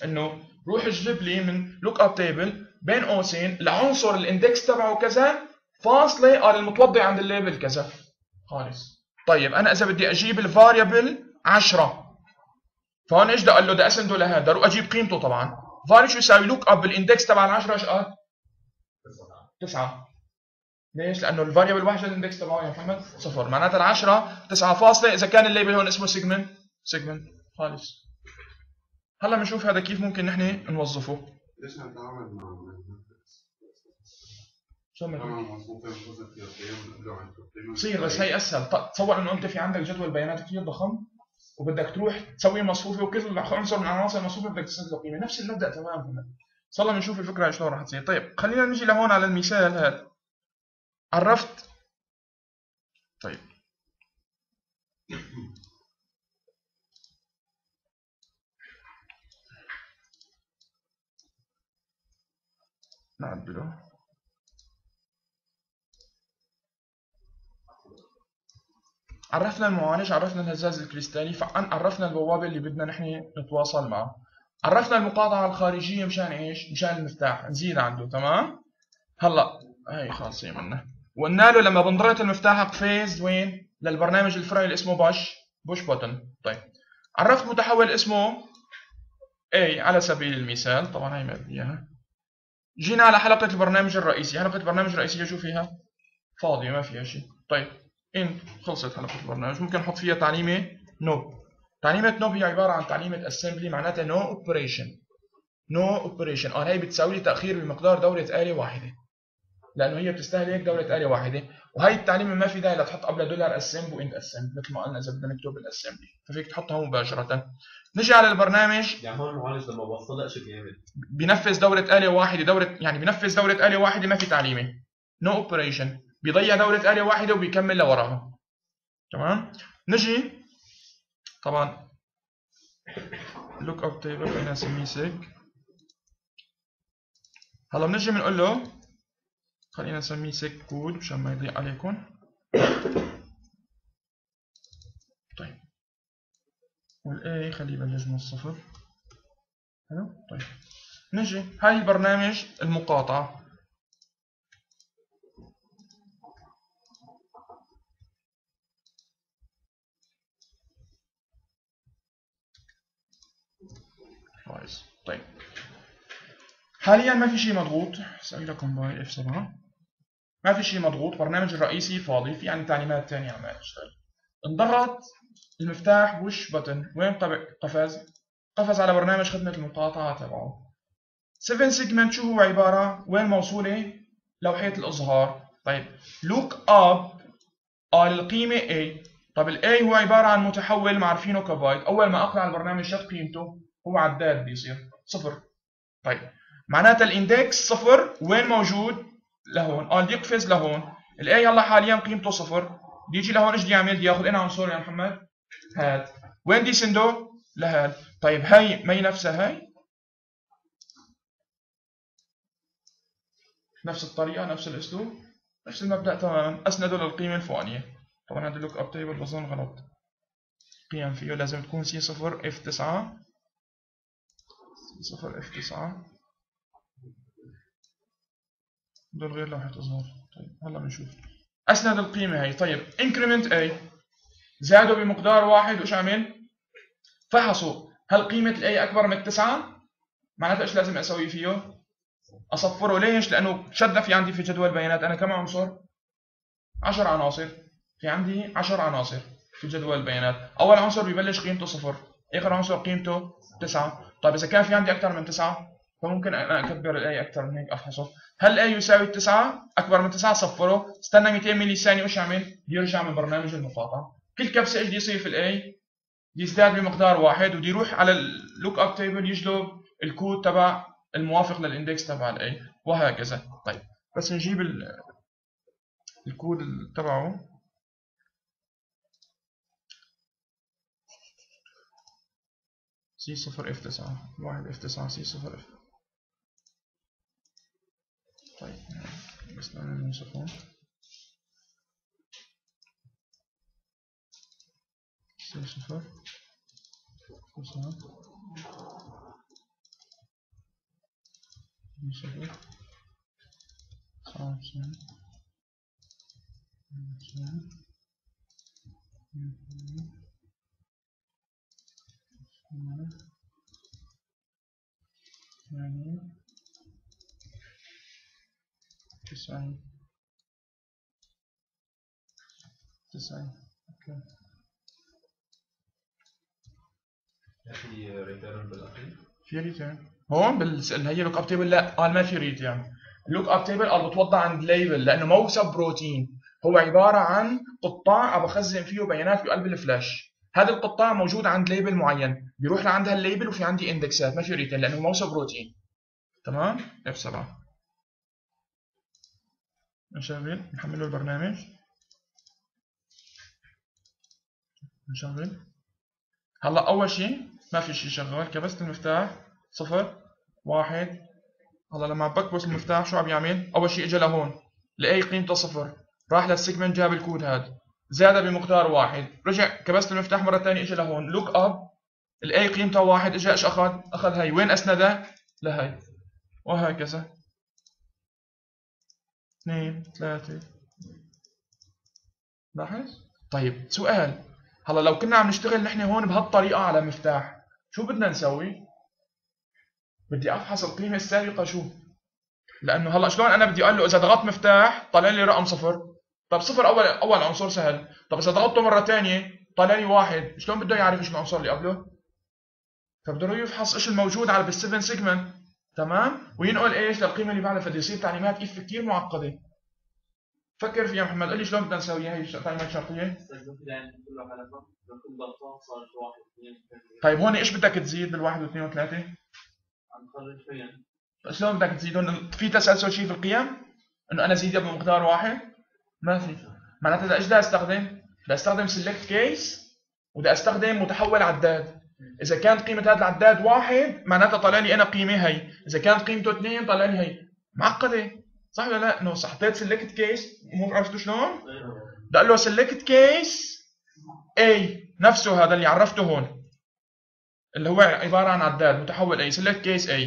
إنه روح اجلب لي من look up table بين قوسين العنصر ال index تبعه كذا فاصله قال المتوضع عند ال label كذا. خالص. طيب أنا إذا بدي أجيب ال variable 10 فهون إيش قال له ده اسنده لهذا أروح أجيب قيمته طبعا. var شو يساوي look up بال index تبع ال10 إيش قال؟ 9 ليش؟ لأنه ال variable الواحد ال index تبعه يا محمد. صفر. معناتها العشرة 9 فاصلة. إذا كان ال label هون اسمه segment. segment. خالص. هلا بنشوف هذا كيف ممكن نحن نوظفه. ليش نتعامل مع تصير بس هي أسهل. تصور إنه أنت في عندك جدول بيانات كثير ضخم. وبدك تروح تسوي مصفوفة وكل عنصر من العناصر المصفوفه بدك تسند قيمه نفس المبدأ تماما. صار لنا بنشوف الفكرة شلون راح تصير. طيب خلينا نجي لهون على المثال هذا. عرفت؟ طيب. نعدله. عرفنا المعالج عرفنا الهزاز الكريستالي عرفنا البوابة اللي بدنا نحن نتواصل معه. عرفنا المقاطعة الخارجية مشان إيش؟ مشان المفتاح. نزيد عنده تمام؟ هلأ هي خاصة منا. وقلنا له لما بنضغط المفتاح قفيز وين؟ للبرنامج الفرعي اللي اسمه باش بوش بوتن. طيب. عرفت متحول اسمه A على سبيل المثال. طبعا هي إياها. جينا على حلقة البرنامج الرئيسي. حلقة البرنامج الرئيسية شو فيها؟ فاضية ما فيها شيء. طيب. إن خلصت حلقة البرنامج ممكن نحط فيها تعليمة نو تعليمة نو هي عبارة عن تعليمة assembly معناتها no operation no operation آه هي بتساوي لي تأخير بمقدار دورة آلة واحدة. لأنه هي بتستهلك دورة آلة واحدة. وهي التعليمة ما في داعي لتحط قبلها دولار اسمب واند اسمب مثل ما قلنا إذا بدنا نكتب ال assembly ففيك تحطها مباشرة. نجي على البرنامج. يعني هون المعالج لما بوصلها شو بيعمل؟ بينفذ دورة آلة واحدة. دورة يعني بينفذ دورة آلة واحدة ما في تعليمة. no operation بيضيع دورة آلة واحدة وبيكمل لوراها تمام؟ نجي. طبعا. look up table خلينا نسميه seg هلا بنجي بنقول له خلينا نسميه seg code مشان ما يضيع عليكم طيب. والاي خليه يبلش من الصفر. حلو؟ طيب. نجي. هاي البرنامج المقاطعة. كويس طيب. حاليا ما في شيء مضغوط. أسوي لكم باي اف 7 ما في شيء مضغوط. برنامج الرئيسي فاضي. في عندي تعليمات ثانية عم تشتغل انضغط المفتاح. push button وين قفز؟ قفز على برنامج خدمة المقاطعة تبعه. 7 segment شو هو عبارة؟ وين موصولة؟ لوحة الإظهار. طيب. look up قال القيمه A. طب ال A هو عبارة عن متحول معرفينه كبايت. أول ما أقرأ البرنامج شد قيمته. هو عداد بيصير صفر. طيب معناتها ال index صفر وين موجود؟ لهون. قال بدي يقفز لهون. ال A هلا حاليا قيمته صفر. بدي يجي لهون إيش بدي يعمل بدي ياخذ أنا عنصر يا محمد. هاد. وين بدي سنده لهاد. طيب هاي ما هي نفسها هاي؟ نفس الطريقة نفس الأسلوب. نفس المبدأ تماما. اسنده للقيمة الفوقانية. طبعا هذا ال look up table بظن غلط. قيم فيه لازم تكون سي صفر اف 9 سي صفر اف 9 دول غير لوحة إظهار طيب هلا بنشوف. أسند القيمة هي طيب increment A زادوا بمقدار واحد وإيش عمل؟ فحصوا. هل قيمة ال A أكبر من التسعة؟ معناتها إيش لازم أسوي فيه؟ أصفره. ليش؟ لأنه شدة في عندي في جدول البيانات أنا كم عنصر؟ 10 عناصر. في عندي 10 عناصر في جدول البيانات. أول عنصر ببلش قيمته صفر. آخر عنصر قيمته 9 طيب إذا كان في عندي أكثر من 9 فممكن أنا أكبر ال A أكثر من هيك أفحصه هل A يساوي 9 أكبر من 9 صفره. استنى 200 ملي ثانية وإيش يعمل؟ يرجع من برنامج المقاطعة كل كبسة إيش بده يصير في الA؟ يزداد بمقدار واحد وبده يروح على ال look up table يجلب الكود تبع الموافق لل index تبع ال A وهكذا. طيب بس نجيب ال- الكود تبعه. سي صفر اف تسعة. واحد اف تسعة سي صفر اف طيب بس ننسخه سي صفر تسعة صفر تسعة وتسعين تسعين تسعين تسعين okay في return بالاخير في return هون بال اللي هي look up table لا قال ما في return ال look up table قال بتوضع عند label لأنه مو subroutine. هو عبارة عن قطاع أبي اخزن فيه بيانات بقلب الفلاش. هذا القطاع موجود عند label معين. بيروح لعند هال label وفي عندي index ات ما في return لأنه مو subroutine. تمام؟ F 7 نشغل نحمله البرنامج. نشغل. هلا أول شيء ما في شيء شغال كبست المفتاح صفر واحد. هلا لما بكبس المفتاح شو عم يعمل؟ أول شيء اجى لهون لقي قيمته صفر. راح لل segment جاب الكود هذا زاد بمقدار واحد. رجع كبست المفتاح مرة ثانية اجى لهون. look up لقي قيمته واحد. اجى إيش أخذ؟ أخذ هي وين اسندها؟ لهي وهكذا. اثنين ثلاثة لاحظ؟ طيب سؤال هلا لو كنا عم نشتغل نحن هون بهالطريقة على مفتاح شو بدنا نسوي؟ بدي أفحص القيمة السابقة شو؟ لأنه هلا شلون أنا بدي أقول له إذا ضغطت مفتاح طلع لي رقم صفر طب صفر أول أول عنصر سهل طب إذا ضغطته مرة ثانية طلع لي واحد شلون بده يعرف إيش العنصر اللي قبله؟ فبده يفحص إيش الموجود على بالسفن سيجمنت تمام؟ وينقل إيش للقيمة اللي بعدها فبده يصير تعليمات كيف كثير معقدة فكر فيها محمد قل لي شلون بدنا نسويها هي تعليمات شرطية استخدم كده كله على بعض بكل ضغطات صارت واحد اثنين ثلاثة طيب هون إيش بدك تزيد بالواحد واثنين وثلاثة؟ عم فيها شلون بدك تزيدهم؟ في تسلسل شيء في القيم؟ إنه أنا زيدها بمقدار واحد؟ ما في معناتها إذا إيش بدي أستخدم؟ بدي أستخدم select case وبدي أستخدم متحول عداد إذا كانت قيمة هذا العداد واحد معناتها طلع لي أنا قيمة هي، إذا كانت قيمته اثنين طلع لي هي، معقدة. صح ولا لا؟ صح حطيت select case مو عرفتوا شلون؟ بدي له select case A. نفسه هذا اللي عرفته هون. اللي هو عبارة عن عداد متحول A. select case A.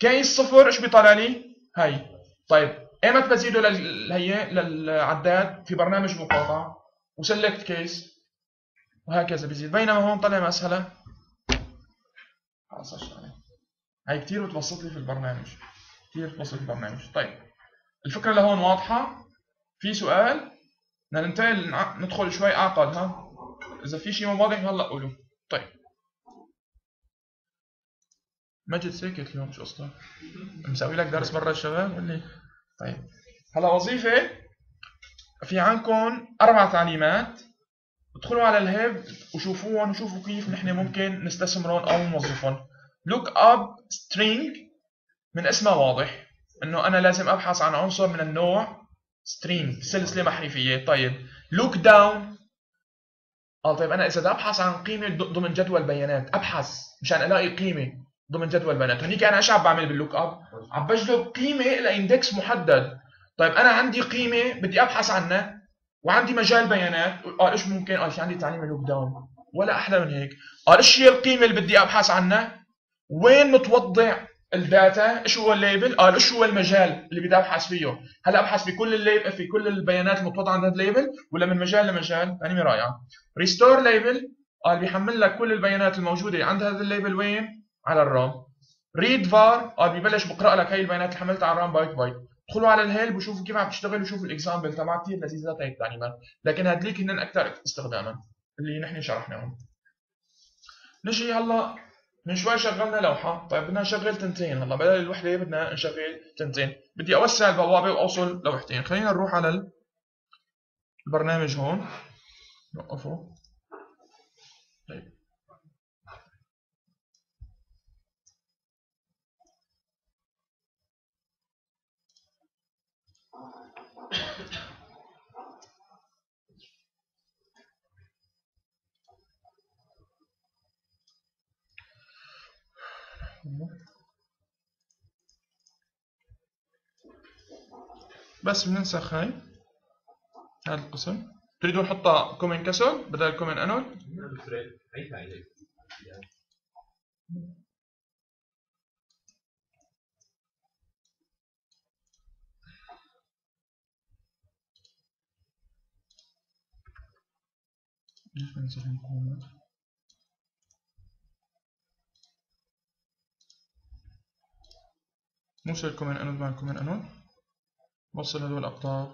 case صفر إيش بيطلع لي؟ هي. طيب ايمت بزيده لل هي للعداد في برنامج مقاطعة. وسلكت كيس وهكذا بيزيد بينما هون طلع مسألة خلاص الشغلة هي كثير بتبسط لي في البرنامج. كثير بتبسط البرنامج. طيب الفكرة لهون واضحة. في سؤال. بدنا ننتقل ندخل شوي أعقد ها؟ إذا في شيء مو واضح هلا قولوا. طيب. مجد ساكت اليوم شو قصته؟ مسوي لك درس برا الشباب ولا؟ طيب. هلا وظيفة. في عندكم أربع تعليمات. ادخلوا على الهيب وشوفوهم وشوفوا كيف نحن ممكن نستثمرهم أو نوظفهم. Look up string من اسمها واضح. إنه أنا لازم أبحث عن عنصر من النوع string سلسلة محرفية. طيب look down. آه طيب أنا إذا بدي أبحث عن قيمة ضمن جدول بيانات أبحث مشان ألاقي قيمة ضمن جدول بيانات. هنيك أنا إيش عم بعمل بال look up عم بجلب قيمة ل index محدد. طيب أنا عندي قيمة بدي أبحث عنها وعندي مجال بيانات. آه إيش ممكن؟ آه في عندي تعليمة ال look down ولا أحلى من هيك. آه إيش هي القيمة اللي بدي أبحث عنها؟ وين متوضع ال data؟ إيش هو ال label؟ آه إيش هو المجال اللي بدي أبحث فيه؟ هل أبحث في كل في كل البيانات المتوضعه عند هذا ال label؟ ولا من مجال لمجال؟ كلمه رائعه restore label قال بيحمل لك كل البيانات الموجودة عند هذا ال label وين؟ على ال RAM. read var قال ببلش بقرأ لك هي البيانات اللي حملتها على ال RAM byte byte ادخلوا على ال help وشوفوا كيف عم تشتغل وشوفوا ال example تبع كثير لذيذات هيك تعليمات لكن هدليك هن أكثر استخداما اللي نحن شرحناهم. نجي هلأ من شوي شغلنا لوحة. طيب بدنا نشغل تنتين هلا بدل الوحدة بدنا نشغل تنتين. بدي أوسع البوابة وأوصل لوحتين خلينا نروح على البرنامج هون. نوقفه طيب. بس بننسخ هاي هذا القسم. تريدوا نحطها كومن كسر بدل كومن انود ليش بنسخ الكومن موصل common anode مع common anode. بوصل هدول الاقطاب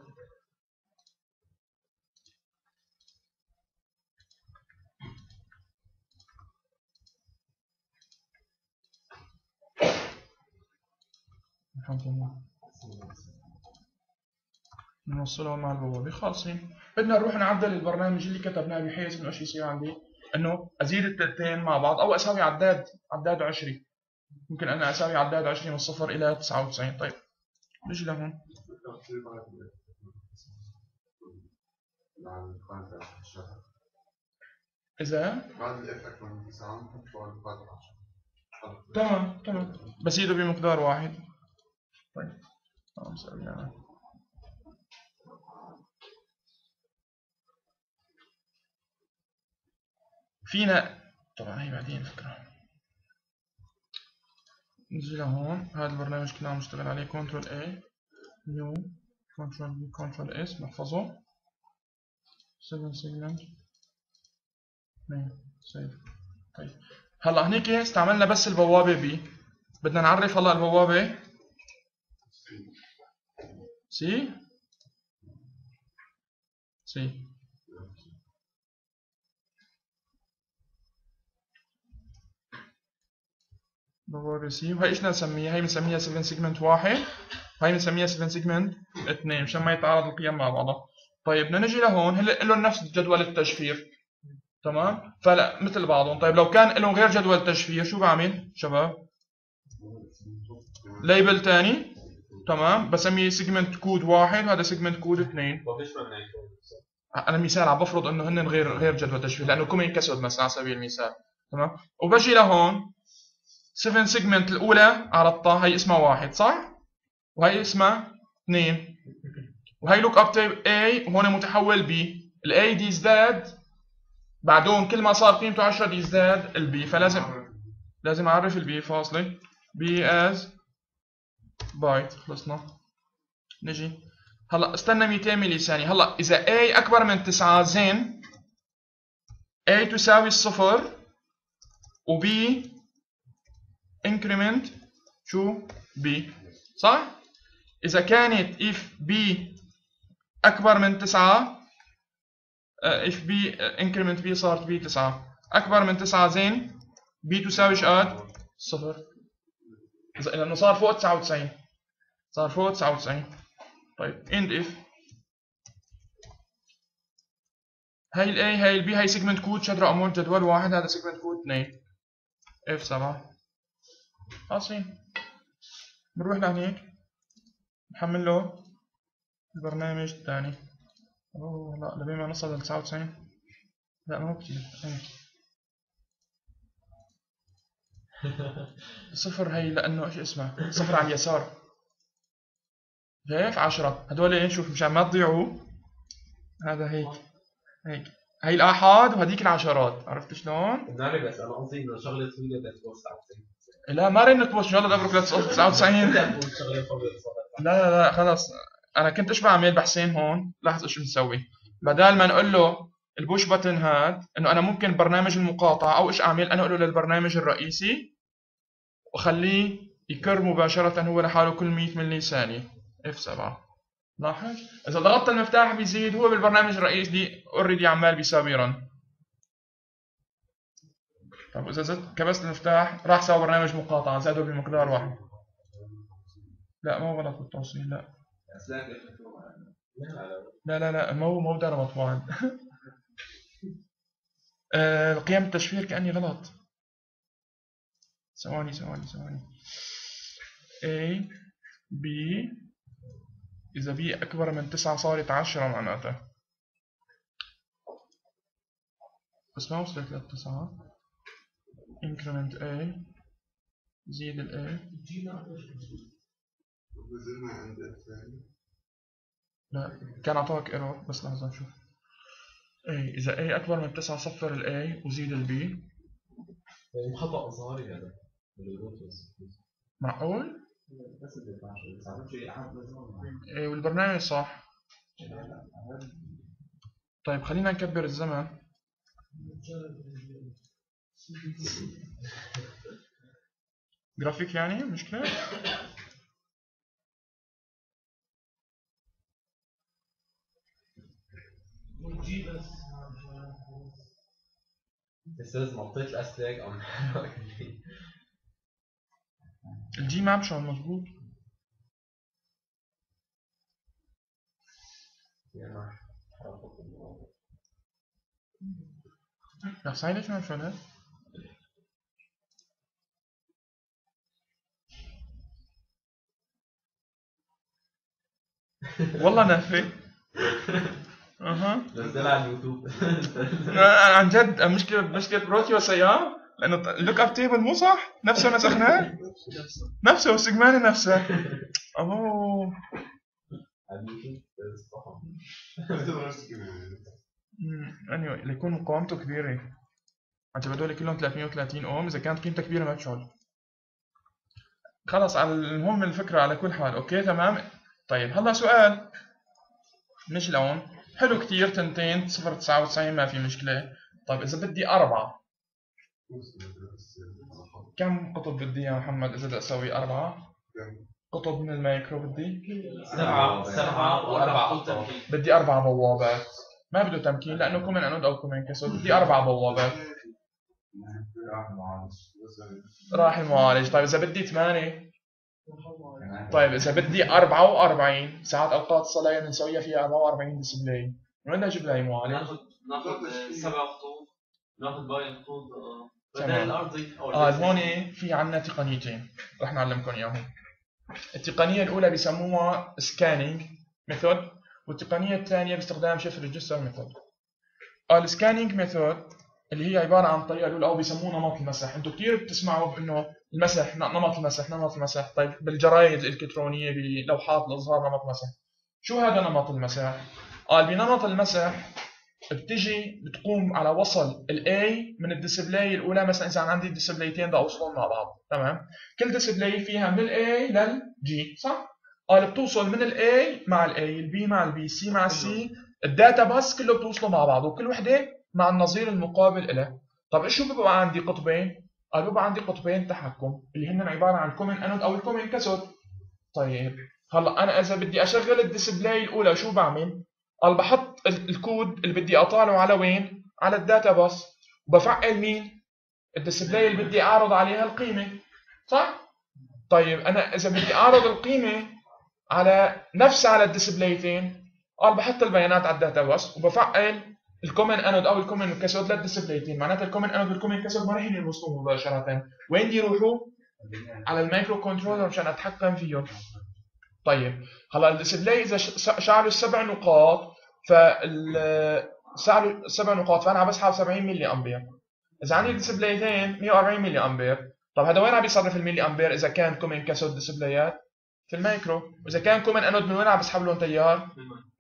نوصلها مع البوابة. خالصين. بدنا نروح نعدل البرنامج اللي كتبناه بحيث إنه شو يصير عندي. إنه أزيد التنتين مع بعض أو أساوي عداد عداد 20 ممكن أنا اساوي عداد 20 من صفر إلى 99 طيب نجي لهون إذا؟ تمام تمام. بس يده بمقدار واحد. طيب. فينا. طبعا هي بعدين فكره نجي لهون هذا البرنامج كنا عم نشتغل عليه. control A new control V control S نحفظه 7 segment save طيب. هلا هنيك استعملنا بس البوابة B بدنا نعرف هلا البوابة. سي C بوابة C وهي إيش نسميها؟ هي بنسميها 7 segment واحد هاي بنسميها 7 segment اثنين مشان ما يتعارض القيم مع بعضها طيب بدنا نجي لهون هلا لهم نفس جدول التجفير تمام فلا مثل بعضهم طيب لو كان لهم غير جدول تجفير شو بعمل شباب label تاني تمام بسميه segment code واحد وهذا segment code اثنين وليش ما بنعمل أنا مثال عم بفرض انه هن غير غير جدول تجفير لأنه common cathode مثلا على سبيل المثال تمام وبجي لهون 7 segment الأولى عرضتها هي اسمها واحد صح؟ وهي اسمها اثنين. وهي look up table A وهون متحول B. ال A دي يزداد بعدهم كل ما صار قيمته 10 دي يزداد ال B فلازم لازم أعرف ال B فاصلة. B as byte خلصنا. نجي. هلا استنى 200 ملي ثانية. هلا إذا A أكبر من 9 then. A تساوي الصفر و B increment to b. صح؟ إذا كانت if b أكبر من 9 آه، if b آه، increment b صارت b 9 أكبر من 9 then b تساوي شقد؟ صفر. لأنه صار فوق 99 صار فوق 99 طيب end if. هاي ال A هاي ال B هاي segment code شد رقم جدول واحد هذا segment code 2 F7 خالصين بنروح لهنيك. نحمل له البرنامج الثاني. أوه لا لبين ما نصل ل 99 لا ما هو كتير. إيه. <laughs> صفر هي لأنه شو اسمه؟ صفر على اليسار. شايف 10 هدول إيه شوف مشان ما تضيعوا. هذا هيك. هيك. هي الاحاد وهذيك العشرات. عرفت شلون؟ بس أنا قصدي إنه شغلة طويله بس توسع لا ما رنت بوش دبرك ل 99 بدها تكون شغله قبل صفر لا لا لا خلص أنا كنت إيش بعمل بحسين هون. لاحظ إيش بنسوي بدال ما نقول له ال push button هاد إنه أنا ممكن برنامج المقاطعة أو إيش أعمل أنا أقول له للبرنامج الرئيسي واخليه يكر مباشرة هو لحاله كل 100 ملي ثانية. F 7 لاحظ؟ إذا ضغطت المفتاح بيزيد هو بالبرنامج الرئيسي already عمال بيساوي run طب اذا زدت كبست المفتاح راح سوى برنامج مقاطعة زادوا بمقدار واحد. لا ما هو غلط التوصيل لا. لا لا لا لا لا مو مو دار <laughs> مطبوعا التشفير كأني غلط. ثواني ثواني ثواني. A B إذا B أكبر من تسعة صارت عشرة معناتها بس ما وصلت للتسعة. Increment A زيد ال A لا كان أعطاك ايرور بس لحظة نشوف. إيه إذا A أكبر من تسعة صفر ال A وزيد ال B. خطا ظاهري هذا معقول؟ بس ال 12 بس عملت شيء عاد إيه والبرنامج صح. طيب خلينا نكبر الزمن. جرافيك يعني مشكلة؟ أستاذ نطيت الاسلاك أو الجي ماب شلون مظبوط؟ لا صحيح ليش ما شلون والله نافي أها. نزلها على اليوتيوب. أنا عن جد مشكلة مشكلة بروتيوس اياه لأنه اللوك اب تيبل مو صح؟ نفسه نسخناه نفسه السجمانة نفسه. أوه. على اليوتيوب. بس طبعا تدرس كمان any anyway, ليكون مقاومته كبيرة. عجب هدول كلهم 330 أوم إذا كانت قيمتها كبيرة ما بتشعل خلص على المهم الفكرة على كل حال. okay تمام. طيب هلا سؤال. مش لون حلو كتير تنتين 0.99 ما في مشكلة. طيب إذا بدي أربعة. كم قطب بدي يا محمد؟ إذا بدي أسوي أربعة. قطب من المايكرو بدي؟ سبعة سبعة وأربعة قطب. بدي أربع بوابات. ما بده تمكين لأنه common anode أو common cathode بدي أربع بوابات. راح المعالج. طيب إذا بدي ثمانية. طيب إذا بدي 44 ساعات أوقات الصلاة بنسويها فيها 44 display من وين أجيب لها معالج؟ ناخذ ناخذ آه، سبع خطوط. ناخذ باقي الخطوط آه، بدل. الأرضي أو البيزك. هون في عنا تقنيتين. رح نعلمكم إياهم. التقنية الأولى بيسموها scanning method والتقنية الثانية باستخدام shift register method ال scanning method اللي هي عبارة عن الطريقة الأولى أو بيسموه نمط المسح. أنتم كثير بتسمعوا بأنه المسح نمط المسح نمط المسح. طيب بالجرايد الإلكترونية بلوحات الإظهار نمط مسح شو هذا نمط المسح؟ قال بنمط المسح بتجي بتقوم على وصل ال A من ال display الأولى. مثلا إذا عندي ديسبلايتين بدي أوصلهم مع بعض تمام؟ كل display فيها من ال A لل G صح؟ قال بتوصل من ال A مع ال A ال B مع ال B C مع ال C. ال data bus كله بتوصلوا مع بعض وكل وحدة مع النظير المقابل له طب شو بيبقى عندي قطبين؟ بيبقى عندي قطبين تحكم اللي هن عبارة عن ال common anode أو ال common cathode طيب هلأ أنا إذا بدي أشغل ال display الأولى شو بعمل؟ قال بحط ال- الكود اللي بدي أطالعه على وين؟ على ال data bus. وبفعل مين؟ ال display اللي بدي أعرض عليها القيمة. صح؟ طيب أنا إذا بدي أعرض القيمة على نفس على الديسبلايتين قال بحط البيانات على ال data bus وبفعل ال common anode أو ال common cathode للديسبلايتين معناتها ال common anode وال common cathode ما راح يوصلوا مباشرة. وين دي يروحوا؟ على ال microcontroller مشان أتحكم فيهم طيب هلا ال display إذا ش- شعلوا السبع نقاط فال شعلوا السبع نقاط فأنا عم بسحب 70 ملي أمبير. إذا عندي ديسبلايتين 140 ملي أمبير. طب هذا وين عم بيصرف الملي أمبير إذا كان common cathode ديسبلايات في المايكرو وإذا كان common anode من وين عم بسحب لهم تيار؟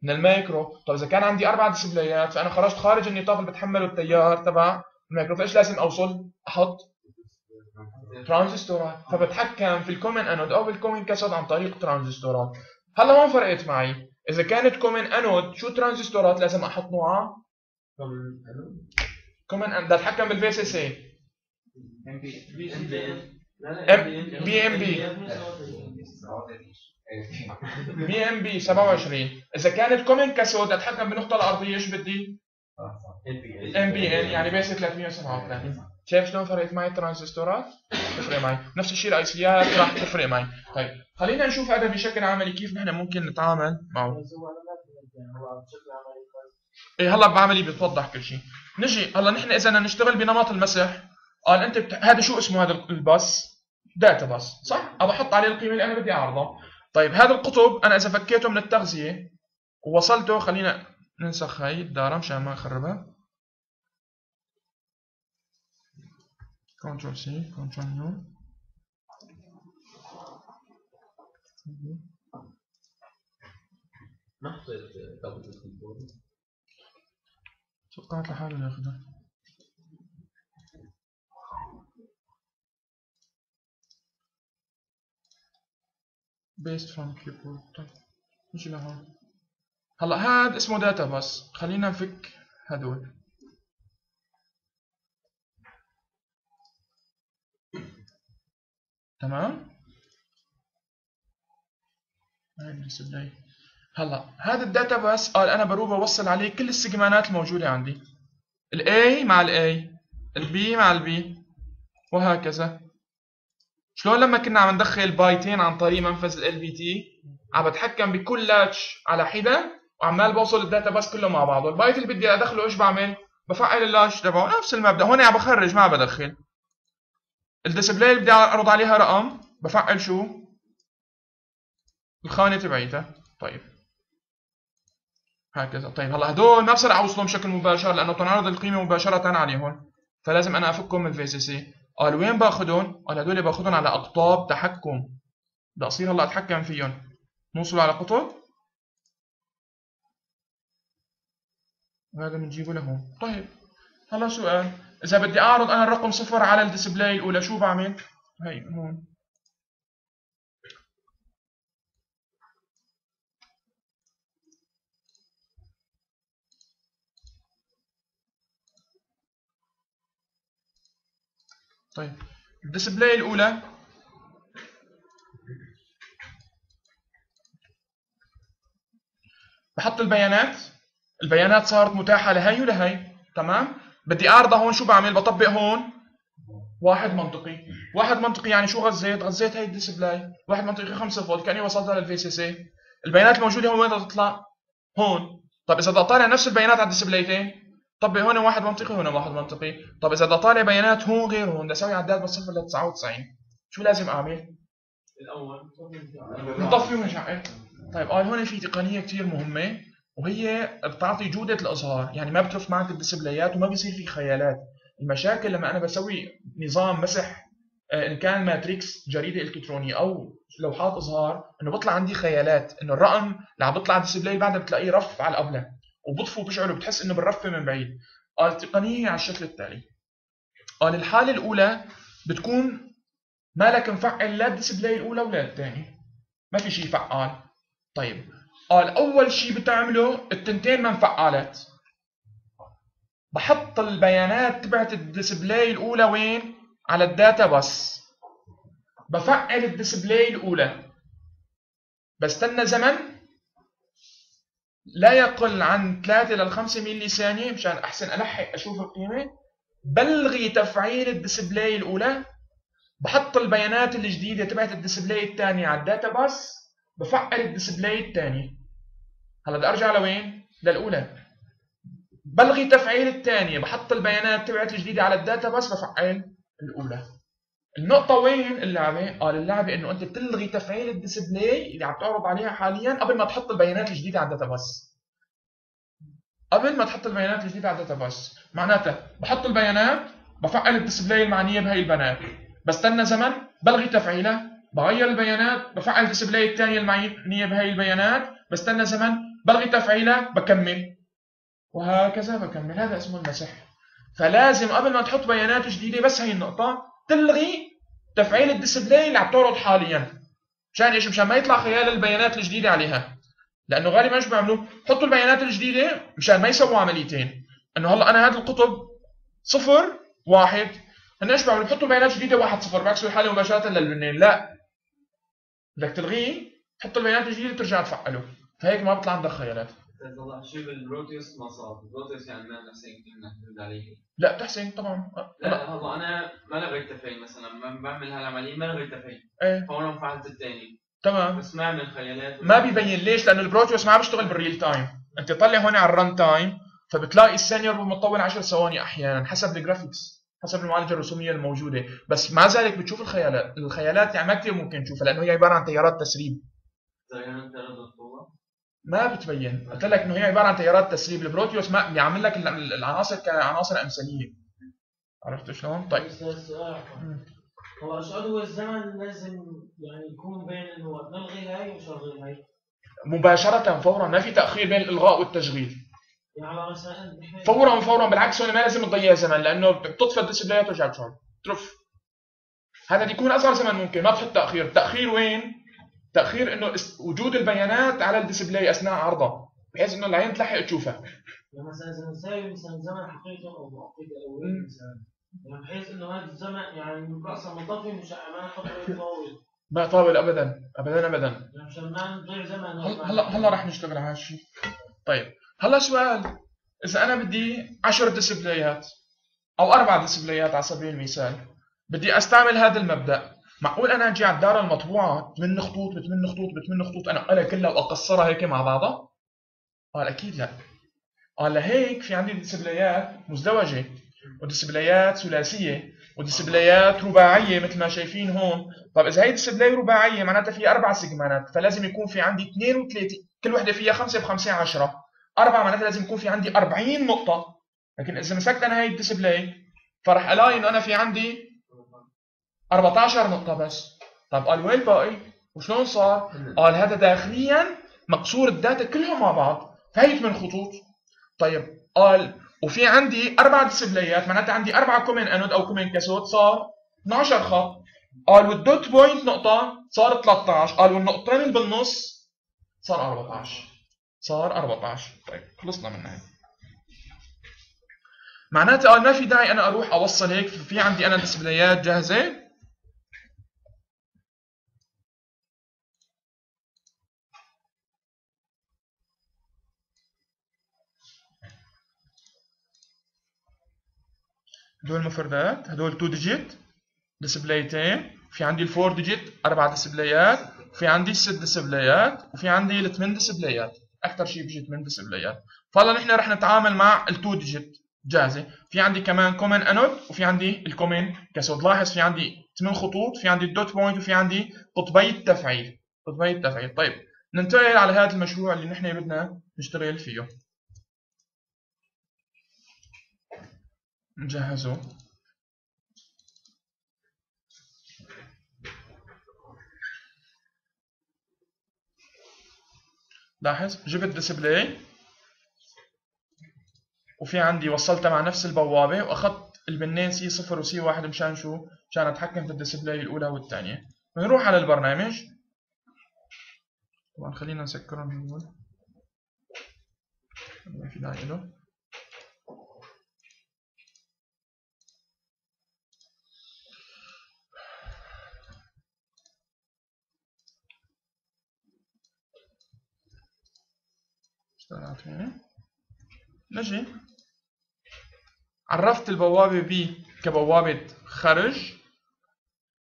من المايكرو طب إذا كان عندي أربع ديسبلايات فأنا خرجت خارج النطاق اللي بتحمله التيار تبع المايكرو فإيش لازم أوصل؟ أحط ترانزستورات. فبتحكم في ال common anode أو بال common cathode عن طريق ترانزستورات. هلا هون فرقت معي. إذا كانت common anode شو ترانزستورات لازم أحط نوعها؟ common anode. بدي أتحكم بالفي سي سي بي ام بي بي ام بي 27 إذا كانت common cathode أتحكم بالنقطه الأرضية إيش بدي NPN يعني BC 337 شايف شلون فرقت معي الترانزستورات؟ تفرق معي، نفس الشيء ال ICات راح تفرق معي، طيب خلينا نشوف هذا بشكل عملي كيف نحن ممكن نتعامل معه. إيه هلا بعملي بتوضح كل شيء. نجي هلا نحن إذا نشتغل بنمط المسح قال أنت بت... هذا شو اسمه هذا الباص؟ داتا باص، صح؟ أبى أحط عليه القيمة اللي أنا بدي اعرضها. طيب هذا القطب أنا إذا فكيته من التغذية ووصلته خلينا ننسخ هاي الدارة مشان ما نخربها. control C control V ما حطيت توقعت لحاله ياخذها paste from keyboard طيب نجي لهون هلا هذا اسمه data bus خلينا نفك هدول. تمام؟ هلا هذا ال data bus قال أنا بروح بوصل عليه كل ال segmentات الموجودة عندي. الاي مع الاي البي مع البي وهكذا. شلون لما كنا عم ندخل بايتين عن طريق منفذ ال PT عم بتحكم بكل latch على حدة وعمال بوصل ال data bus كله مع بعضه البايت اللي بدي أدخله إيش بعمل؟ بفعل ال latch تبعه نفس المبدأ. هون عم بخرج ما بدخل. ال display اللي بدي أعرض عليها رقم بفعل شو؟ الخانة تبعيتها. طيب. هكذا. طيب هلا هدول ما بصير أوصلهم بشكل مباشر لأنه تنعرض القيمة مباشرة عليهم. فلازم أنا أفكهم من ال VCC قال وين باخذهم؟ قال هدول باخذهم على أقطاب تحكم. بدي أصير هلأ أتحكم فيهم نوصل على قطب. وهذا بنجيبه لهون. طيب هلا سؤال. إذا بدي أعرض أنا الرقم صفر على ال display الأولى شو بعمل؟ هي هون. طيب. ال display الأولى. بحط البيانات. البيانات صارت متاحة لهي ولهي. تمام؟ بدي أعرضها هون. شو بعمل؟ بطبق هون. واحد منطقي. واحد منطقي يعني شو غذيت؟ غذيت هي ال display. واحد منطقي 5 فولت كأني وصلتها لل VCC البيانات الموجودة هون وين بدها تطلع؟ هون. طب إذا بدي اطالع نفس البيانات على ال displayتين طبق هون واحد منطقي هون واحد منطقي. طب إذا بدي اطالع بيانات هون غير هون بدي أسوي عداد من صفر ل 99 شو لازم أعمل؟ الأول. نطفي ونشعل طيب قال هون في تقنية كثير مهمة وهي بتعطي جودة الإظهار. يعني ما بتلف معك ال displayات وما بيصير في خيالات. المشاكل لما أنا بسوي نظام مسح آه، إن كان matrix جريدة إلكترونية أو لوحات إظهار إنه بيطلع عندي خيالات. إنه الرقم اللي عم بيطلع على ال display بعدها بتلاقيه رف على اللي قبله. وبطفو بشعر بتحس إنه بالرفه من بعيد. قال التقنيه على الشكل التالي. قال الحالة الأولى بتكون مالك مفعل لا ال display الأولى ولا الثانية. ما في شيء فعال. طيب. قال أول شيء بتعمله التنتين ما مفعلات بحط البيانات تبعت ال display الأولى وين؟ على ال data bus. بفعل ال display الأولى. بستنى زمن لا يقل عن 3 لل 5 ملي ثانية مشان أحسن ألحق أشوف القيمة. بلغي تفعيل ال display الأولى. بحط البيانات الجديدة تبعت ال display الثانية على ال data bus بفعل ال display الثانية هلا بدي أرجع لوين؟ للأولى. بلغي تفعيل الثانية. بحط البيانات تبعت الجديدة على ال data bus بفعل الأولى. النقطة وين اللعبة؟ قال اللعبة إنه أنت بتلغي تفعيل ال display اللي عم تعرض عليها حاليا قبل ما تحط البيانات الجديدة على ال data bus. قبل ما تحط البيانات الجديدة على ال data bus، معناتها بحط البيانات بفعل ال display المعنية بهي البيانات، بستنى زمن بلغي تفعيلها، بغير البيانات بفعل ال display الثانية المعنية بهي البيانات، بستنى زمن بلغي تفعيلها بكمل. وهكذا بكمل، هذا اسمه المسح. فلازم قبل ما تحط بيانات جديدة بس هي النقطة تلغي تفعيل ال display اللي عم تعرض حاليا. مشان إيش مشان ما يطلع خيال البيانات الجديدة عليها. لأنه غالبا إيش بيعملوا؟ حطوا البيانات الجديدة مشان ما يسووا عمليتين. إنه هلأ أنا هذا القطب صفر واحد. هن إيش بيعملوا؟ بحطوا بيانات جديدة واحد صفر. بعكسوا الحالة مباشرة للبنين؟ لا. بدك تلغيه تحط البيانات الجديدة ترجع تفعله. فهيك ما بيطلع عندك خيالات. شو بالبروتيوس ما صار البروتيوس يعني ما نرد عليه. لا تحسين طبعا. لا هلا أنا ما لغيت تفعيل مثلا ما بعمل هالعملية ما لغيت تفعيل إيه. فورا فعلت الثاني تمام. بس ما اعمل خيالات. ما بيبين ليش؟ لأنه ال Proteus ما بيشتغل بال real time أنت طلع هون على ال run time فبتلاقي السينيور بمطول 10 ثواني أحيانا حسب ال graphics حسب المعالجة الرسومية الموجودة. بس مع ذلك بتشوف الخيالات. الخيالات يعني ما كثير ممكن تشوفها لأنه هي عبارة عن تيارات تسريب. رد القوه ما بتبين. قلت لك إنه هي عبارة عن تيارات تسريب. ال Proteus ما بيعمل لك ال- العناصر كعناصر مثاليه عرفت شلون؟ طيب. هو شو هو الزمن لازم يعني يكون بين انه نلغي هاي ونشغل هاي؟ مباشرة فورا. ما في تأخير بين الإلغاء والتشغيل. يعني مثلا فورا فورا. بالعكس هون ما لازم تضيع زمن لأنه بتطفى ال display وترجع تشعل ترف. هذا بده يكون أصغر زمن ممكن ما تحط تأخير. تأخير وين؟ تأخير إنه وجود البيانات على ال display أثناء عرضها بحيث إنه العين تلحق تشوفها. يعني مثلا اذا نساوي مثلا زمن حقيقي أو مؤقت أو. مثلا يعني بحيث إنه هذا الزمن يعني أصلا منطفي مش ما يطول ما يطول ابدا ابدا ابدا. يعني مشان ما نضيع زمن هل- هلا هلا رح نشتغل على هالشيء طيب هلا سؤال. إذا أنا بدي 10 ديسبلايات أو أربع ديسبلايات على سبيل المثال بدي أستعمل هذا المبدأ. معقول أنا أجي على الدار المطبوعة بثمان خطوط بثمان خطوط بثمان خطوط انقلها كلها وأقصرها هيك مع بعضها؟ قال أكيد لا. قال لهيك في عندي ديسبلايات مزدوجة وديسبلايات ثلاثية وديسبلايات رباعية مثل ما شايفين هون. طب إذا هي display رباعية معناتها في أربع سيجمانات فلازم يكون في عندي 32 كل وحدة فيها 5 ب 5 10 أربعة معناتها لازم يكون في عندي 40 نقطة. لكن إذا مسكت أنا هي ال display فراح ألاقي إنه أنا في عندي 14 نقطة بس. طب قال وين الباقي وشلون صار؟ قال هذا داخليا مقصور ال data كلهم مع بعض. فهي 8 خطوط. طيب قال وفي عندي أربع ديسبلايات معناتها عندي أربعة common anode أو common cathode صار 12 خط. قال وال dot point نقطة صار 13 قال والنقطتين اللي بالنص صار 14 صار 14 طيب خلصنا من هيك معناتها قال ما في داعي أنا أروح أوصل هيك في عندي أنا ديسبلايات جاهزه هدول مفردات هدول 2 digit ديسبلايتين في عندي ال four digit أربع ديسبلايات في عندي الست ديسبلايات وفي عندي الثمان ديسبلايات أكثر شيء بيجي 8 ديسبلايات فهلا نحن رح نتعامل مع ال2 digit جاهزة. في عندي كمان common anode وفي عندي ال common cathode لاحظ في عندي 8 خطوط في عندي ال dot point وفي عندي قطبي التفعيل. قطبي التفعيل. طيب ننتقل على هذا المشروع اللي نحن بدنا نشتغل فيه. نجهزه لاحظ جبت display وفي عندي وصلتها مع نفس البوابة وأخذت البينين C صفر و C واحد مشان شو؟ مشان أتحكم في ال display الأولى والثانية. بنروح على البرنامج. طبعا خلينا نسكرهم هون. ما في داعي له. نجي عرفت البوابة B كبوابة خرج.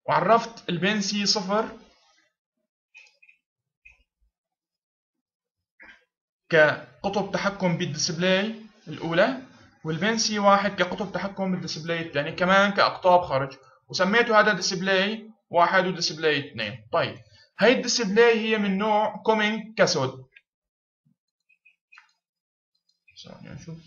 وعرفت ال pin C صفر كقطب تحكم بال display الأولى وال pin C واحد كقطب تحكم بال display الثاني كمان كأقطاب خرج. وسميته هذا display واحد و display اثنين. طيب هاي ال display هي من نوع common cathode ثواني نشوف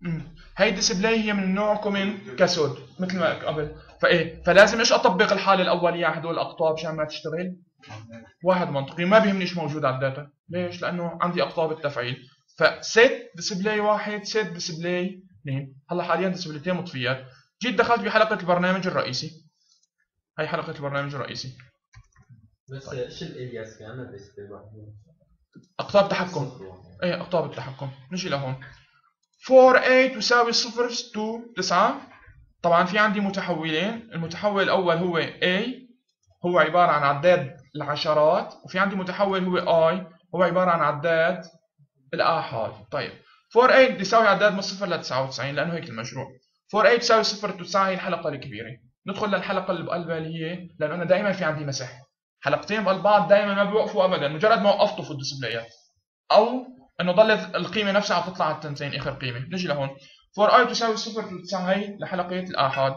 مم. هاي ال display هي من نوع common cathode مثل ما قبل. فإيه؟ فلازم إيش أطبق الحالة الأولية على هدول الأقطاب عشان ما تشتغل؟ واحد منطقي ما بيهمني إيش موجود على ال data. ليش؟ لأنه عندي أقطاب التفعيل. ف set display واحد set display اثنين هلا حاليا ديسبلايتين مطفيات. جيت دخلت بحلقة البرنامج الرئيسي. هي حلقة البرنامج الرئيسي. بس إيش ال alias في عندنا display واحد؟ أقطاب تحكم. إيه أقطاب التحكم. نجي لهون. 4a تساوي 0 to 9 طبعا في عندي متحولين. المتحول الأول هو a هو عبارة عن عداد العشرات وفي عندي متحول هو i هو عبارة عن عداد الاحاد طيب. 4a تساوي عداد من 0 ل 99 لأنه هيك المشروع. 4a تساوي 0 to 9 هي الحلقة الكبيرة. ندخل للحلقة اللي بقلبها اللي هي لأنه أنا دائما في عندي مسح حلقتين بقلب بعض دائما ما بيوقفوا ابدا. مجرد ما وقفته في الديسبلايات أو إنه ضلت القيمة نفسها عم تطلع على التنتين آخر قيمة. نجي لهون. 4i تساوي 0 to 9 هي لحلقة الاحاد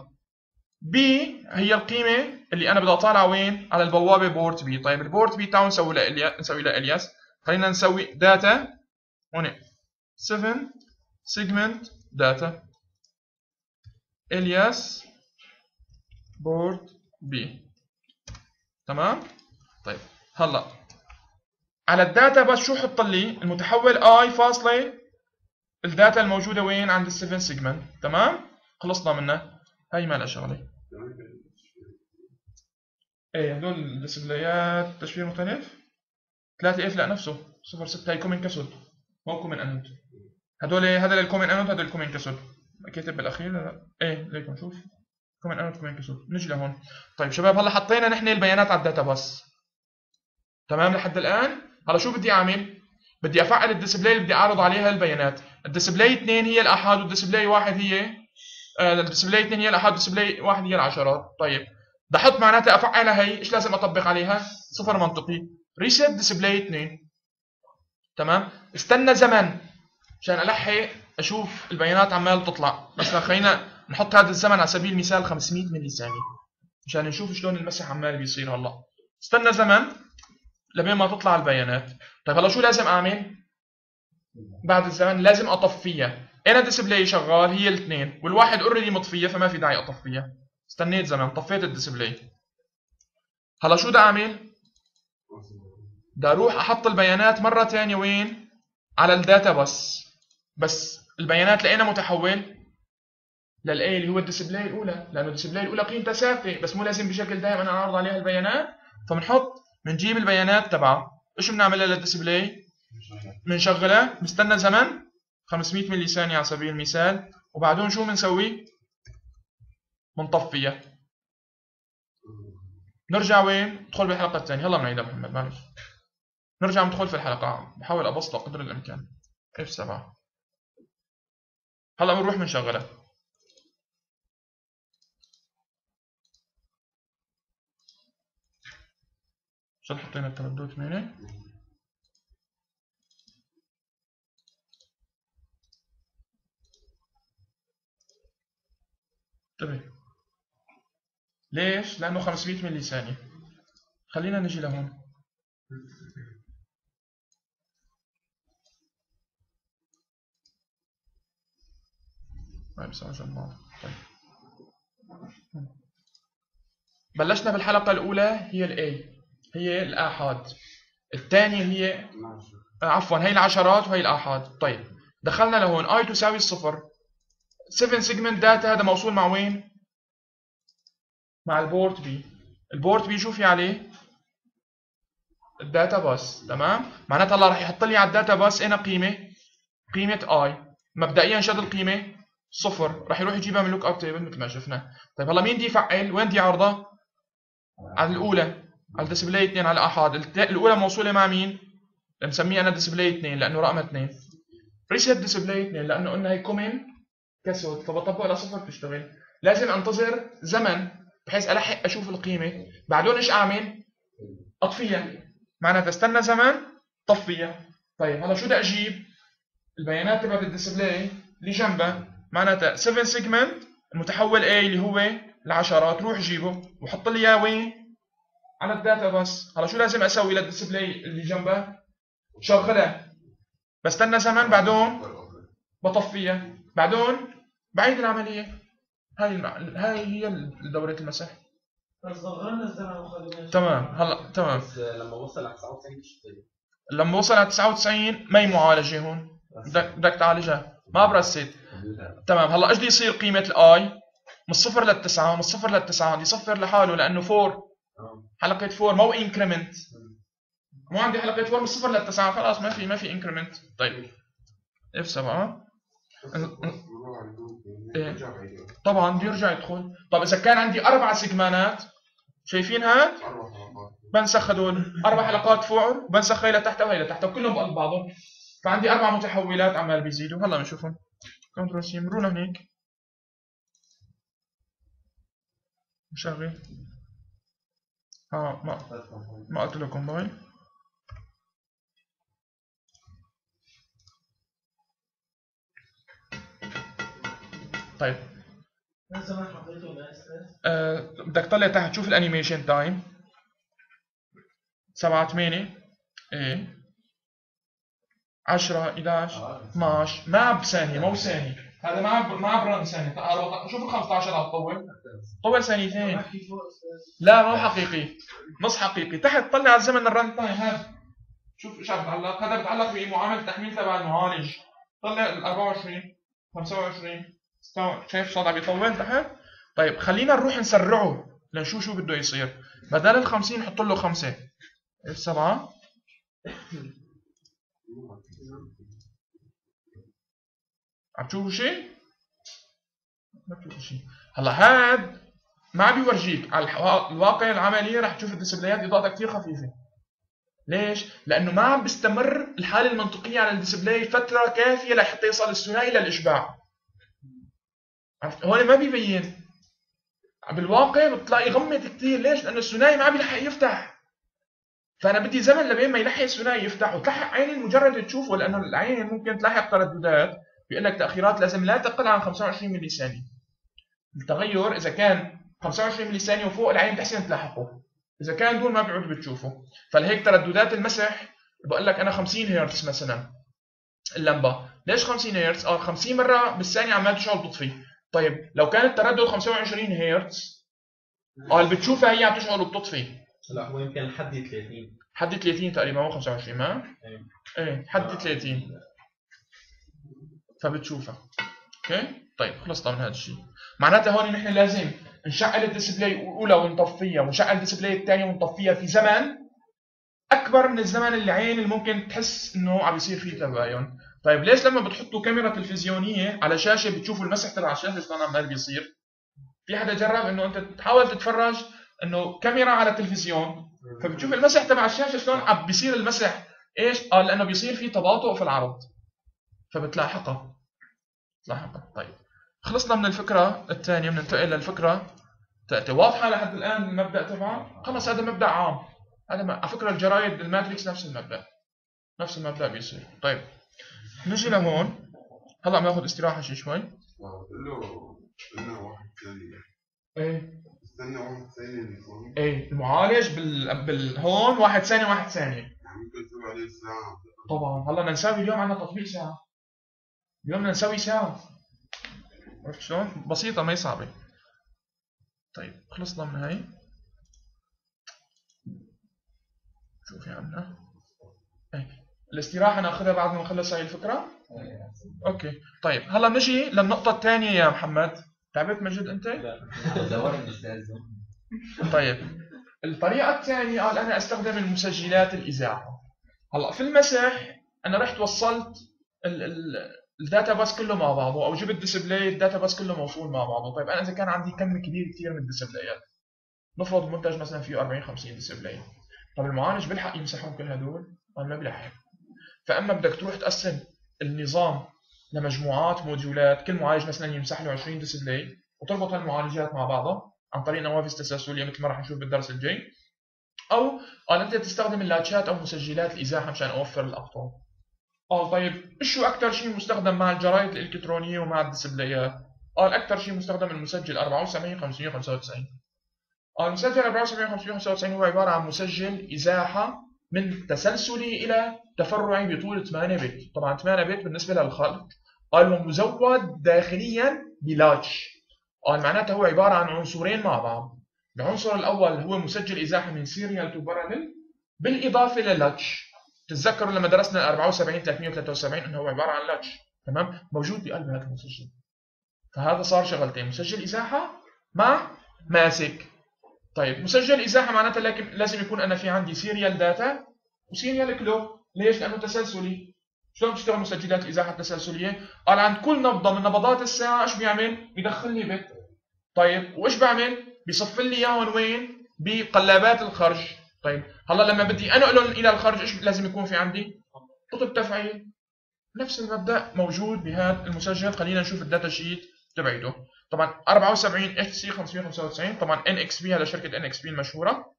b هي القيمة اللي أنا بدي أطالع وين؟ على البوابة port B طيب ال port B تعالوا نسوي لها نسوي لها alias خلينا نسوي data هون 7 segment data alias port B تمام؟ طيب هلا. على ال data bus شو حط لي؟ المتحول i فاصلة ال data الموجودة وين؟ عند ال 7 segment تمام؟ خلصنا منها هاي ما لها شغلة. إيه هدول الديسبلايات تشفير مختلف. 3 F لا نفسه 0 6 هي common cathode مو common anode هدول هذا ال common anode هذا ال common cathode كاتب بالأخير. لا إيه ليكم شوف common anode common cathode نجي لهون. طيب شباب هلا حطينا نحن البيانات على ال data bus تمام؟ لحد الآن. هلا شو بدي أعمل؟ بدي أفعل ال display اللي بدي أعرض عليها البيانات. ال display 2 هي الاحاد وال display 1 هي آه، ال display 2 هي الاحاد وال display 1 هي العشرات. طيب بدي أحط معناتها أفعلها هي. إيش لازم أطبق عليها؟ صفر منطقي. reset display 2 تمام؟ استنى زمن عشان ألحق أشوف البيانات عمال تطلع. بس خلينا نحط هذا الزمن على سبيل المثال 500 ملي ثانية عشان نشوف شلون المسح عمال بيصير. هلا استنى زمن لبين ما تطلع البيانات. طيب هلا شو لازم أعمل؟ بعد الزمن لازم أطفيها. أنا display شغال هي الاثنين والواحد already مطفية فما في داعي أطفيها. استنيت زمن طفيت ال display هلا شو بدي أعمل؟ بدي أروح أحط البيانات مرة ثانية وين؟ على ال data bus بس البيانات لأينا متحول؟ لل a اللي هو ال display الأولى. لأنه ال display الأولى قيمتها ثابته بس مو لازم بشكل دائم أنا أعرض عليها البيانات. فبنحط بنجيب البيانات تبعها إيش بنعملها لل display بنشغلها. بنستنى زمن. 500 ملي ثانية على سبيل المثال. وبعدين شو بنسوي؟ بنطفيها. نرجع وين؟ ندخل بالحلقة الثانية يلا بنعيدها محمد معلش. نرجع ندخل في الحلقة. بحاول أبسطها قدر الإمكان. F7 هلا بنروح بنشغلها شو حطينا؟ التردد 8 انتبه. ليش؟ لأنه 500 ملي ثانية. خلينا نجي لهون. طيب سوا جماعة طيب. بلشنا بالحلقة الأولى هي ال A هي الآحاد. الثانية هي عفوا هي العشرات وهي الآحاد. طيب دخلنا لهون. I تساوي الصفر 7 segment data هذا موصول مع وين؟ مع ال port B ال port B شو في عليه؟ ال data bus تمام؟ معناتها هلا راح يحط لي على ال data bus هنا قيمة قيمة I مبدئيا شد القيمة. صفر. راح يروح يجيبها من look up table مثل ما شفنا طيب هلا مين دي يفعل وين دي عرضة؟ على الأولى على ال display 2 على أحد. الأولى موصولة مع مين؟ بنسميه أنا display 2 لأنه رقمها 2 reset display 2 لأنه قلنا هي common cathode فبطبق لها صفر بتشتغل. لازم أنتظر زمن بحيث ألحق أشوف القيمة. بعدين إيش أعمل؟ أطفيها. معناتها استنى زمن طفيها. طيب هلا شو بدي أجيب؟ البيانات تبعت ال display اللي جنبها معناتها 7 segment المتحول A اللي هو العشرات. روح جيبه وحط لي إياه وين؟ على ال data bus هلا شو لازم أسوي؟ لل display اللي جنبها شغلها بستنى زمن. بعدين بطفيها. بعدين بعيد العملية. هاي المع... هاي هي دورة المسح. بس صغرنا الزمن وخلينا تمام. هلا تمام. بس لما وصل على 99 شو بتصير؟ لما وصل على 99 ما هي معالجة هون. بدك بدك تعالجها. ما برست تمام هلا إيش بده يصير قيمة الآي؟ من الصفر للتسعه من الصفر للتسعه بده يصفر لحاله لأنه 4 آه. حلقة 4 مو انكريمنت مو عندي حلقة 4 من الصفر للتسعه خلاص ما في ما في انكريمنت طيب. اف 7 إيه. طبعا بده يرجع يدخل. طب إذا كان عندي أربع سيجمانات شايفين هاد بنسخ هدول. أربع حلقات فوق وبنسخ هي لتحت وهي لتحت وكلهم بقلب بعضهم. فعندي أربع متحولات عمال بيزيدوا. هلا بنشوفهم control C مرونا هنيك مشغل. آه ما ما قلت لكم باي. طيب. آه، بدك تطلع تحت تشوف ال animation time. 7 8 إيه. 10 11 12 ما بثانية مو ثانية هذا ما ما ب run ثانية. تعال شوف ال 15 عم تطول طول ثانيتين لا مو حقيقي. نص حقيقي. تحت طلع الزمن ال run time هذا. شوف إيش عم بتعلق هذا بتعلق بمعاملة التحميل تبع المعالج. طلع ال 24 25 ستة- شايف صار عم يطول تحت؟ طيب خلينا نروح نسرعه لنشوف شو بده يصير. بدل ال 50 نحط له 5 اف عم تشوفوا شيء؟ ما بتشوفوا شيء هلا هاد ما بيورجيك على الواقع العملي رح تشوف الديسبلايات اضاءتها كثير خفيفة ليش؟ لأنه ما عم بيستمر الحالة المنطقية على الديسبلاي فترة كافية لحتى يصل الثنائي للاشباع؟ هون ما بيبين بالواقع بتلاقي غمض كثير ليش؟ لأنه الثنائي ما عم يلحق يفتح فأنا بدي زمن لبين ما يلحق الثنائي يفتح وتلحق عيني مجرد تشوفه لأنه العين ممكن تلاحق ترددات بيقول لك تأخيرات لازم لا تقل عن 25 ملي ثانية التغير إذا كان 25 ملي ثانية وفوق العين تحسن تلاحقه. إذا كان دون ما بيعود بتشوفه. فلهيك ترددات المسح بقول لك أنا 50 هرتز مثلا. اللمبة. ليش 50 هرتز آه 50 مرة بالثانية عمال تشعل تطفي طيب لو كان التردد 25 هرتز آه اللي بتشوفها هي عم تشعل وبتطفي لا هو يمكن لحد 30 حد 30 تقريبا مو 25 ما. إيه. حد 30 فبتشوفها. أوكي؟ طيب خلصنا من هذا الشيء. معناتها هون نحن لازم نشعل الديسبلاي الأولى ونطفيها ونشعل الديسبلاي الثانية ونطفيها في زمن أكبر من الزمن اللي عين اللي ممكن تحس إنه عم يصير فيه تباين. طيب ليش لما بتحطوا كاميرا تلفزيونية على شاشة بتشوفوا المسح تبع الشاشة شلون عمال بيصير؟ في حدا جرب إنه أنت تحاول تتفرج إنه كاميرا على تلفزيون فبتشوف المسح تبع الشاشة شلون عم بيصير المسح؟ إيش؟ آه لأنه بيصير في تباطؤ في العرض. فبتلاحقها. بتلاحقها طيب. خلصنا من الفكرة الثانية بننتقل للفكره الثالثة. واضحة لحد الآن المبدأ تبعها خلص هذا مبدأ عام. هذا على فكرة الجرايد الماتريكس نفس المبدأ. نفس المبدأ بيصير. طيب. نجي لهون. هلا بناخذ استراحة شي شوي. استنى واحد ثاني إيه. استنى واحد ثاني إيه المعالج بال... بال... هون واحد ثانية واحد ثانية. عليه ساعة. طبعا. هلا بدنا نساوي اليوم عندنا تطبيق ساعة. اليوم نسوي ساعة عرفت شلون؟ بسيطة ما هي صعبة. طيب خلصنا من هاي. شو في عنا؟ إيه الاستراحة ناخذها بعد ما نخلص هاي الفكرة؟ أوكي. طيب هلا نجي للنقطة الثانية يا محمد. تعبت مجد أنت؟ <laughs> أستاذ. طيب. الطريقة الثانية قال أنا أستخدم المسجلات الإزاحة. هلا في المسح أنا رحت وصلت ال- ال- ال data bus كله مع بعضه أو جبت display ال data bus كله موصول مع بعضه. طيب أنا إذا كان عندي كم كبير كثير من ال display ات؟ نفرض منتج مثلا فيه 40 50 display. طب المعالج بيلحق يمسحهم كل هدول ولا ما بيلحق. فأما بدك تروح تقسم النظام لمجموعات موديولات كل معالج مثلا يمسح له 20 display وتربط هالمعالجات مع بعضها عن طريق نوافذ تسلسلية مثل ما راح نشوف بالدرس الجاي. أو قال أنت تستخدم اللاتشات أو مسجلات الإزاحة مشان أوفر الأقطاب. قال طيب شو أكثر شيء مستخدم مع الجرايد الإلكترونية ومع ال display ات؟ قال أكثر شيء مستخدم المسجل 74 595 قال المسجل 74 595 هو عبارة عن مسجل إزاحة من تسلسلي إلى تفرعي بطول 8 bit طبعا 8 bit بالنسبة للخرج. قال هو مزود داخليا ب latch قال معناته هو عبارة عن عنصرين مع بعض. العنصر الأول هو مسجل إزاحة من serial to parallel بالإضافة لل latch تتذكروا لما درسنا ال 74 373 إنه هو عبارة عن latch تمام؟ موجود بقلب هذا المسجل. فهذا صار شغلتين مسجل إزاحة مع ماسك. طيب مسجل إزاحة معناتها لكن لازم يكون أنا في عندي serial data و serial clock ليش؟ لأنه تسلسلي. شلون بتشتغل مسجلات الازاحه التسلسليه قال عند كل نبضة من نبضات الساعة إيش بيعمل؟ بيدخل لي bit طيب وإيش بعمل؟ بيصف لي اياهم وين؟ بقلابات الخرج. طيب هلا لما بدي انقلهم إلى الخرج إيش لازم يكون في عندي؟ قطب تفعيل نفس المبدأ موجود بهذا المسجل. خلينا نشوف ال data sheet تبعته طبعا 74 HC 595 طبعا NXP هذا شركة NXP المشهورة.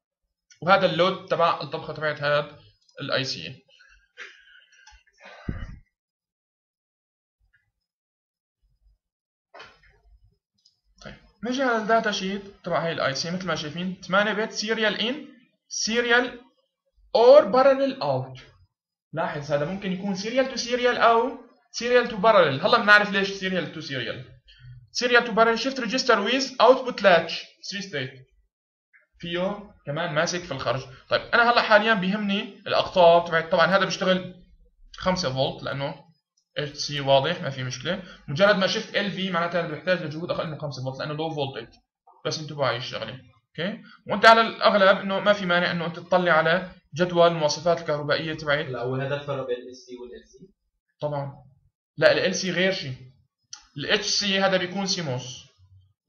وهذا اللود تبع الطبخة تبعت هذا ال I C. طيب نجي على ال datasheet تبع هاي ال IC. مثل ما شايفين 8 bit serial in serial or parallel out لاحظ هذا ممكن يكون serial to serial أو serial to parallel هلا بنعرف ليش serial to serial serial to parallel shift register with output latch 3 state فيه كمان ماسك في الخرج. طيب أنا هلا حاليا بيهمني الأقطاب. تبعت طبعا هذا بيشتغل 5 فولت لأنه HC واضح ما في مشكلة. مجرد ما شفت LV معناتها هذا بيحتاج لجهود أقل من 5 فولت لأنه low voltage بس انتبهوا على الشغلة. أوكي وأنت على الأغلب إنه ما في مانع إنه أنت تطلع على جدول المواصفات الكهربائية تبعت الأول هذا الفرق بين الاس سي والال سي طبعا. لا LC غير شيء ال HC هذا بيكون CMOS.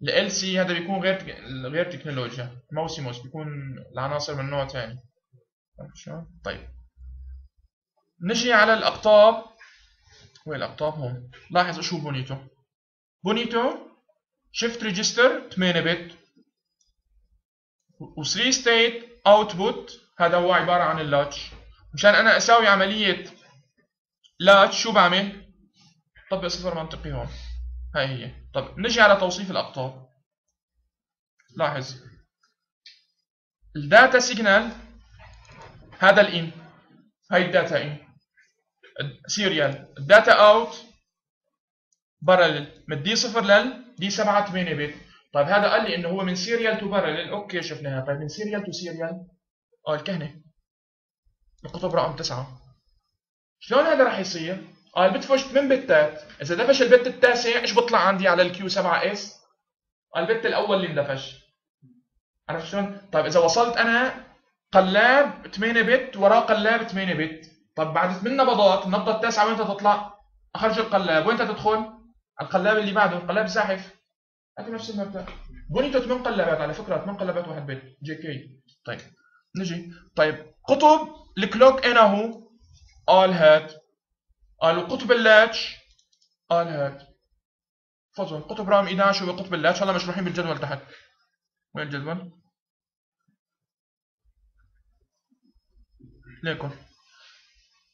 LC هذا بيكون غير تك... غير تكنولوجيا. مو CMOS بيكون العناصر من نوع ثاني طيب. نجي على الأقطاب. وين الأقطاب هون لاحظ شو بنيته؟ بنيته shift register 8 bit و3 state output هذا هو عبارة عن ال latch. مشان أنا أساوي عملية latch شو بعمل؟ طبق صفر منطقي هون. هاي هي. طب نجي على توصيف الأقطاب. لاحظ. ال data signal هذا الان هاي ال data in serial ال data out parallel من D صفر لل D 7 8 bit طيب هذا قال لي إنه هو من serial to parallel أوكي شفناها. طيب من serial to serial آه الكهنة. القطب رقم 9 شلون هذا راح يصير؟ قال بتدفش 8 بتات إذا دفش ال bit التاسع إيش بطلع عندي على ال Q7S؟ قال ال bit الأول اللي اندفش. عرفت شلون؟ طيب إذا وصلت أنا قلاب 8 bit وراه قلاب 8 bit. طب بعد 8 نبضات النبضة التاسعة وين تطلع؟ أخرج القلاب. وين تدخل؟ القلاب اللي بعده القلاب زاحف هذا نفس المبدأ. بنيته 8 قلابات على فكرة 8 قلابات واحد bit JK. طيب. نجي. طيب قطب ال clock اين هو؟ قال هات. قالوا قطب ال latch. قال هات. فضل قطب رقم 11 هو قطب ال latch. هلا مشروحين بالجدول تحت. وين الجدول؟ ليكن.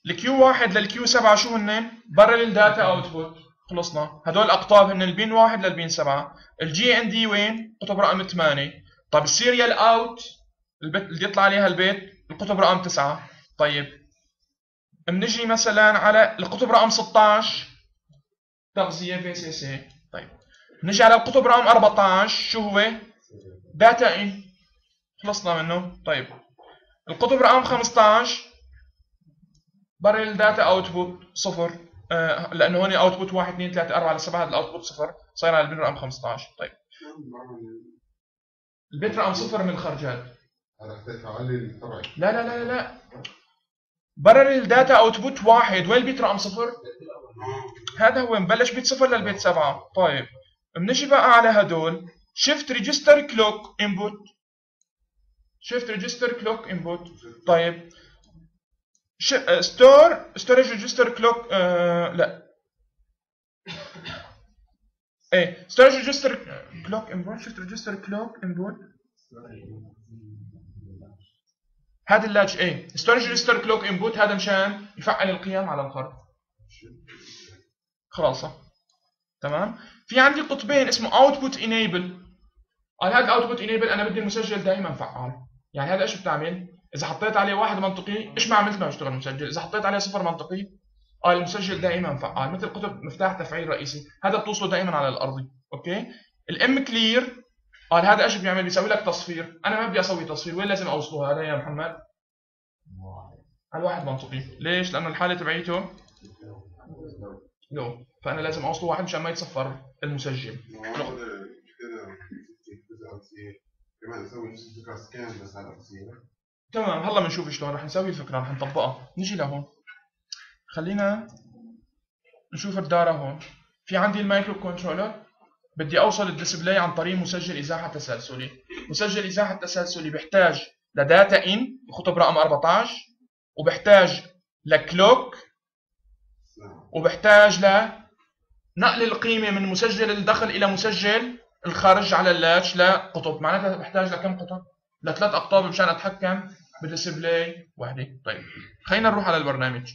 ال Q 1 لل Q 7 شو هن؟ parallel data output خلصنا. هدول الاقطاب هن ال pin 1 لل pin 7 ال GND وين؟ قطب رقم 8 طيب ال serial out ال bit اللي يطلع عليها ال bit القطب رقم 9 طيب بنجي مثلا على القطب رقم 16 تغذية VCC. طيب نجي على القطب رقم 14 شو هو؟ data in. خلصنا منه. طيب القطب رقم 15 parallel data output صفر. آه لأنه هون output 1 2 3 4 ل 7 هذا ال output صفر. صاير على ال pin رقم 15 طيب ال bit رقم صفر من الخرجات. لا لا لا لا لا. parallel data output واحد. وين ال bit رقم صفر؟ هذا هو مبلش bit صفر لل bit سبعة. طيب. بنجي بقى على هدول. shift register clock input shift register clock input طيب. store storage register clock لا. إيه storage register clock input shift register clock input هذا ال latch إيه storage register clock input هذا مشان يفعل القيم على الخط خلاصة. تمام؟ في عندي قطبين اسمه output enable قال هذا output enable أنا بدي المسجل دائما فعال. يعني هذا إيش بتعمل؟ إذا حطيت عليه واحد منطقي إيش ما عملت؟ ما يشتغل المسجل إذا حطيت عليه صفر منطقي قال المسجل دائما فعال مثل قطب مفتاح تفعيل رئيسي. هذا بتوصله دائما على الارضي أوكي؟ ال M clear قال هذا إيش بيعمل؟ بيسوي لك تصفير. أنا ما بدي أسوي تصفير. وين لازم أوصله هذا يا محمد؟ على واحد منطقي. ليش؟ لأنه الحالة تبعيته low فأنا لازم أوصله واحد مشان ما يتصفر المسجل. تمام هلا بنشوف شلون رح نسوي الفكرة رح نطبقها. نيجي لهون. خلينا نشوف الدارة هون. في عندي ال microcontroller. بدي أوصل ال display عن طريق مسجل إزاحة تسلسلي. مسجل إزاحة تسلسلي بيحتاج ل data in بقطب رقم 14 وبحتاج ل clock وبحتاج لنقل القيمة من مسجل الدخل إلى مسجل الخارج على ال latch لقطب. معناتها بحتاج لكم قطب؟ لثلاث أقطاب مشان أتحكم ب display وحده طيب خلينا نروح على البرنامج.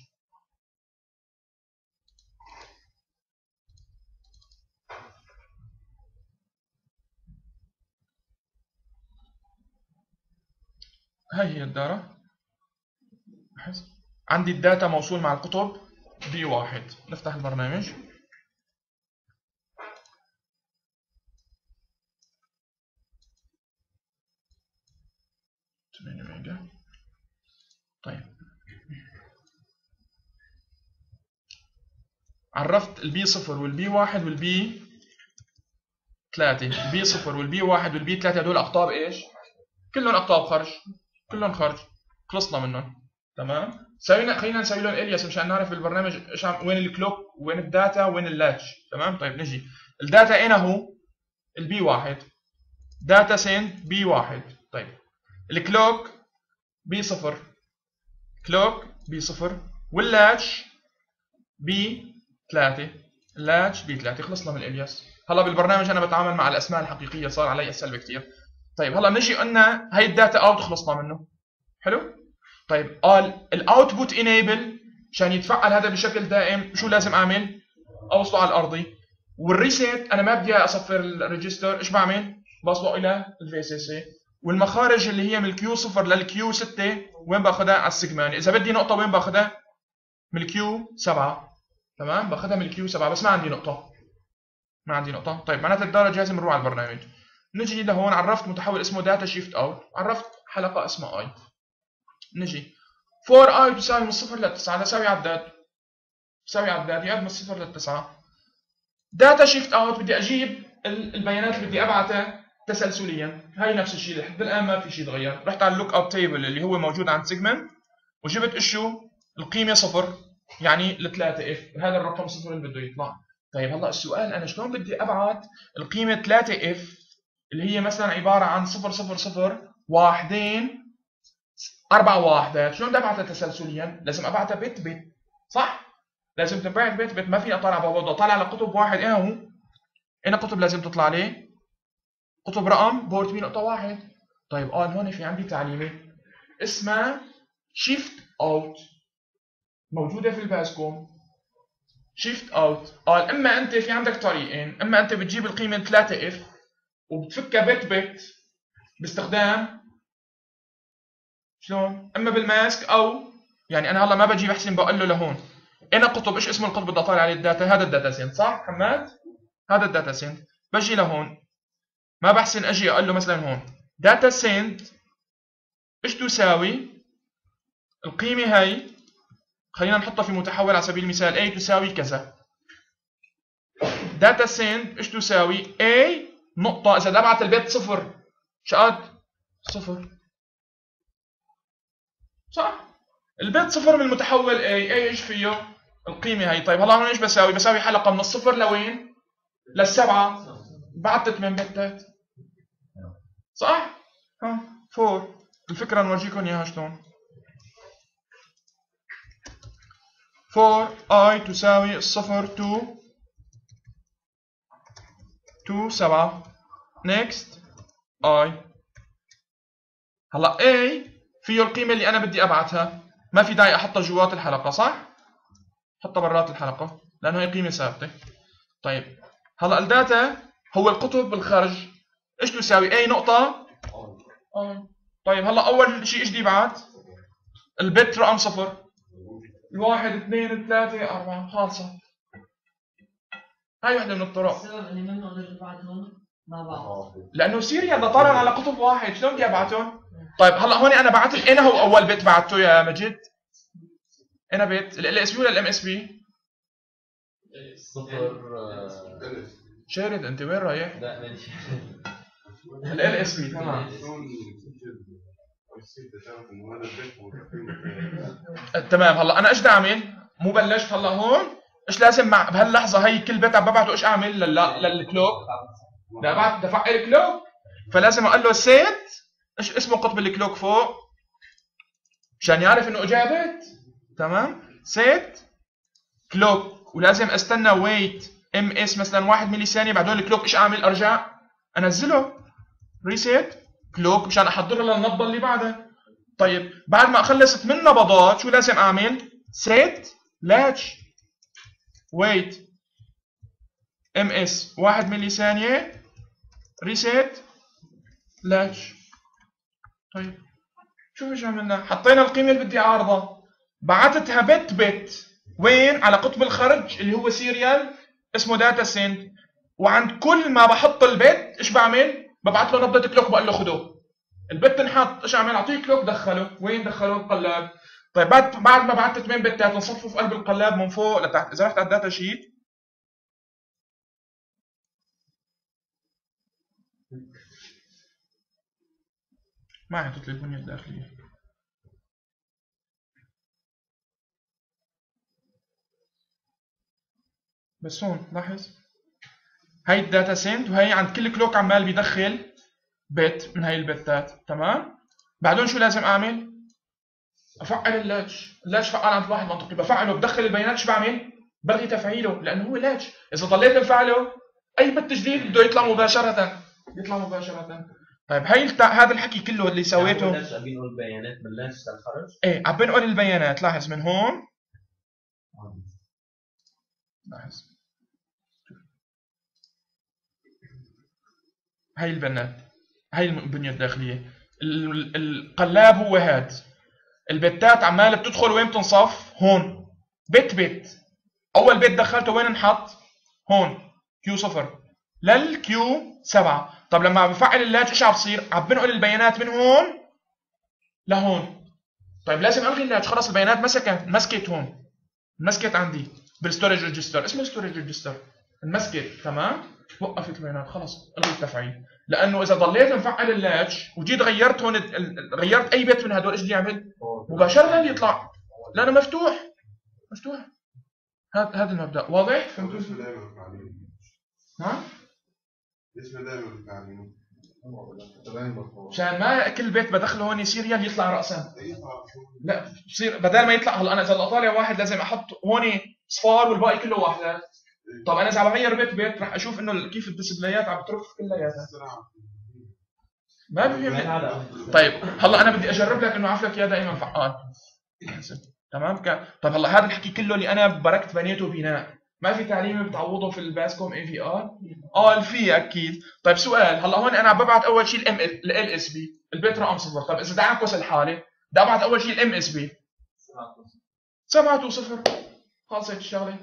هاي هي الدارة. عندي ال data موصول مع القطب B واحد نفتح البرنامج. طيب. عرفت البي صفر والبي واحد والبي ثلاثة. البي صفر والبي واحد والبي ثلاثة هدول أقطاب إيش؟ كلهم أقطاب خرج. كلهم خرج خلصنا منهم. تمام؟ سوينا خلينا نسوي لهم alias مشان نعرف بالبرنامج إيش عم وين ال clock وين ال data وين ال latch تمام؟ طيب نجي. ال data اين هو؟ ال B واحد. data send B واحد. طيب. ال clock B صفر. clock B صفر. وال latch B ثلاثة. ال latch B ثلاثة. خلصنا من ال alias هلا بالبرنامج أنا بتعامل مع الأسماء الحقيقية صار علي اسهل بكثير طيب هلا نجي قلنا هي ال data out خلصنا منه. حلو؟ طيب قال ال output enable عشان يتفعل هذا بشكل دائم. شو لازم أعمل؟ أوصله على الأرضي. وال reset أنا ما بدي أصفر ال register إيش بعمل؟ بوصله إلى ال VSS والمخارج اللي هي من ال Q 0 لل Q 6 وين باخذها على ال segment. إذا بدي نقطة وين باخذها من ال Q 7 تمام؟ باخذها من ال Q 7 بس ما عندي نقطة. ما عندي نقطة. طيب معناتها ال data جاهزة بنروح على البرنامج. نجي لهون عرفت متحول اسمه data shift out عرفت حلقة اسمها اي نجي. 4 اي تساوي من الصفر للتسعة تساوي عداد تساوي عداد يقعد من الصفر للتسعة data shift out بدي أجيب البيانات اللي بدي أبعتها تسلسليا. هاي نفس الشيء لحد الان ما في شيء تغير. رحت على ال look up table اللي هو موجود عند segment وجبت اشو القيمة صفر يعني الثلاثة F هذا الرقم صفر اللي بده يطلع. طيب هلأ السؤال أنا شلون بدي أبعت القيمة 3 F اللي هي مثلا عبارة عن صفر صفر صفر واحدين أربع واحدات شلون بدي ابعتها تسلسليا؟ لازم ابعتها bit bit صح؟ لازم تنبعت bit bit ما في بابا. بدي اطلع على قطب واحد. إيه هو؟ اين قطب لازم تطلع لي. قطب رقم. port B نقطة واحد. طيب قال هون في عندي تعليمه اسمها shift out. موجودة في ال Bascom. shift out. قال إما أنت في عندك طريقين. إما أنت بتجيب القيمة 3 F. وبتفكها bit bit باستخدام شلون؟ إما بال mask أو يعني أنا هلأ ما بجي بحسن بقول له لهون. أنا قطب إيش اسم القطب؟ بدي اطالع عليه. ال data هذا ال data sent صح حماد؟ هذا ال data sent بجي لهون. ما بحسن أجي أقول له مثلا هون. data sent إيش تساوي؟ القيمة هي خلينا نحطها في متحول على سبيل المثال a تساوي كذا. data sent إيش تساوي؟ A نقطة إذا بدي أبعت ال bit صفر. شقد صفر. صح. البيت صفر من المتحول A A إيش فيه؟ القيمة هي طيب هلا هون إيش بساوي؟ بساوي حلقة من الصفر لوين؟ للسبعة. بعت 8 بتات صح؟ ها فور. الفكرة نورجيكم إياها شلون. 4 i تساوي الصفر 2 2 7 next. I. هلا a. فيه القيمة اللي أنا بدي أبعتها ما في داعي أحطها جوات الحلقة صح؟ حطها برات الحلقة لأنه هي قيمة ثابتة. طيب هلا الداتا هو القطب بالخارج إيش تساوي a نقطة. آه. طيب هلا أول شيء إيش بدي ابعت؟ البت رقم صفر. الواحد اثنين ثلاثة أربعة. خالصة. هاي وحدة من الطرق السبب ما بنقدر نبعتهم مع بعض لأنه serial بدي أطالع على قطب واحد شلون بدي أبعتهم؟ طيب هلأ هون أنا بعت اين هو أول bit بعته يا مجد؟ اين bit؟ ال LSB ولا ال MSB؟ صفر شارد أنت وين رايح؟ لا ال إس بي تمام تمام هلأ أنا إيش بدي اعمل؟ مو بلشت هلأ هون إيش لازم مع بهاللحظة هي كل bit عم ببعته إيش أعمل لل... لل clock؟ ابعت بدي افعل clock فلازم أقول له set إيش اسمه قطب ال clock فوق؟ مشان يعرف إنه اجابت تمام؟ set clock ولازم أستنى wait ms مثلا 1 ملي ثانية بعدين ال clock إيش أعمل؟ أرجع أنزله reset clock مشان احضرها للنبضة اللي بعدها طيب بعد ما اخلص ثمان نبضات شو لازم أعمل؟ set latch wait ms 1 ملي ثانية. reset latch طيب. شوف إيش عملنا. حطينا القيمة اللي بدي أعرضها. بعتتها bit bit. وين؟ على قطب الخرج اللي هو serial اسمه data sent وعند كل ما بحط ال bit إيش بعمل؟ ببعث له نبضة clock بقول له خده. ال bit انحط. إيش اعمل أعطيه clock دخله. وين دخله؟ القلاب طيب بعد بعد ما بعثت 8 بتات نصفوا في قلب القلاب من فوق لتحت إذا رحت على ال data sheet. ما حطيت لي البنيه الداخليه بس هون لاحظ؟ هاي ال data sent وهي عند كل clock عمال بيدخل bit من هاي البتات تمام؟ بعدين شو لازم أعمل؟ أفعل ال latch. ال latch فعال عند واحد منطقي. بفعله بدخل البيانات شو بعمل؟ بلغي تفعيله لأنه هو latch إذا ضليت مفعله أي bit جديد بده يطلع مباشرة. يطلع مباشرة. طيب الت... هذا الحكي كله اللي سويته. بلش ابين البيانات بلش للخرج إيه عم بنقل البيانات. لاحظ من هون. لاحظ. هاي البيانات هاي البنية الداخلية. ال- القلاب هو هاد. البتات عمالة بتدخل وين بتنصف؟ هون. bit bit أول bit دخلته وين انحط؟ هون. Q صفر. لل Q سبعة. طب لما بفعل ال latch إيش عم بصير؟ عم بنقل البيانات من هون لهون. طيب لازم ألغي ال latch خلص البيانات مسكت مسكت هون. مسكت عندي. بال storage register. اسمه storage register. المسكت تمام؟ وقفت البيانات. خلص. ألغي التفعيل. لأنه إذا ضليت مفعل ال latch وجيت غيرت هون غيرت أي bit من هدول إيش بدي أعمل؟ مباشرة يطلع. لأنه مفتوح. مفتوح. هذا هذا المبدأ. واضح؟ فهمتوا؟ التعليم؟ نعم ليش دائما؟ مشان ما كل bit بدخله هون serial يطلع راسا. لا بصير بدل ما يطلع هلا أنا إذا طالع واحد لازم أحط هون صفار والباقي كله واحدات طب أنا إذا عم بغير bit bit رح أشوف إنه كيف ال display ات عم بترف كلياتها. ما بفهمني طيب هلا أنا بدي أجرب لك إنه عفلك يا دائما فعال. تمام؟ ك... طب هلا هذا الحكي كله اللي أنا بركت بنيته بناء. ما في تعليم بتعوضه في ال Bascom AVR آه في أكيد. طيب سؤال. هلا هون أنا عم ببعت أول شيء ال M ال LSB ال bit رقم صفر طب إذا بدي اعكس الحالة بدي ابعت أول شيء ال MSB سبعة وصفر خلصت الشغلة.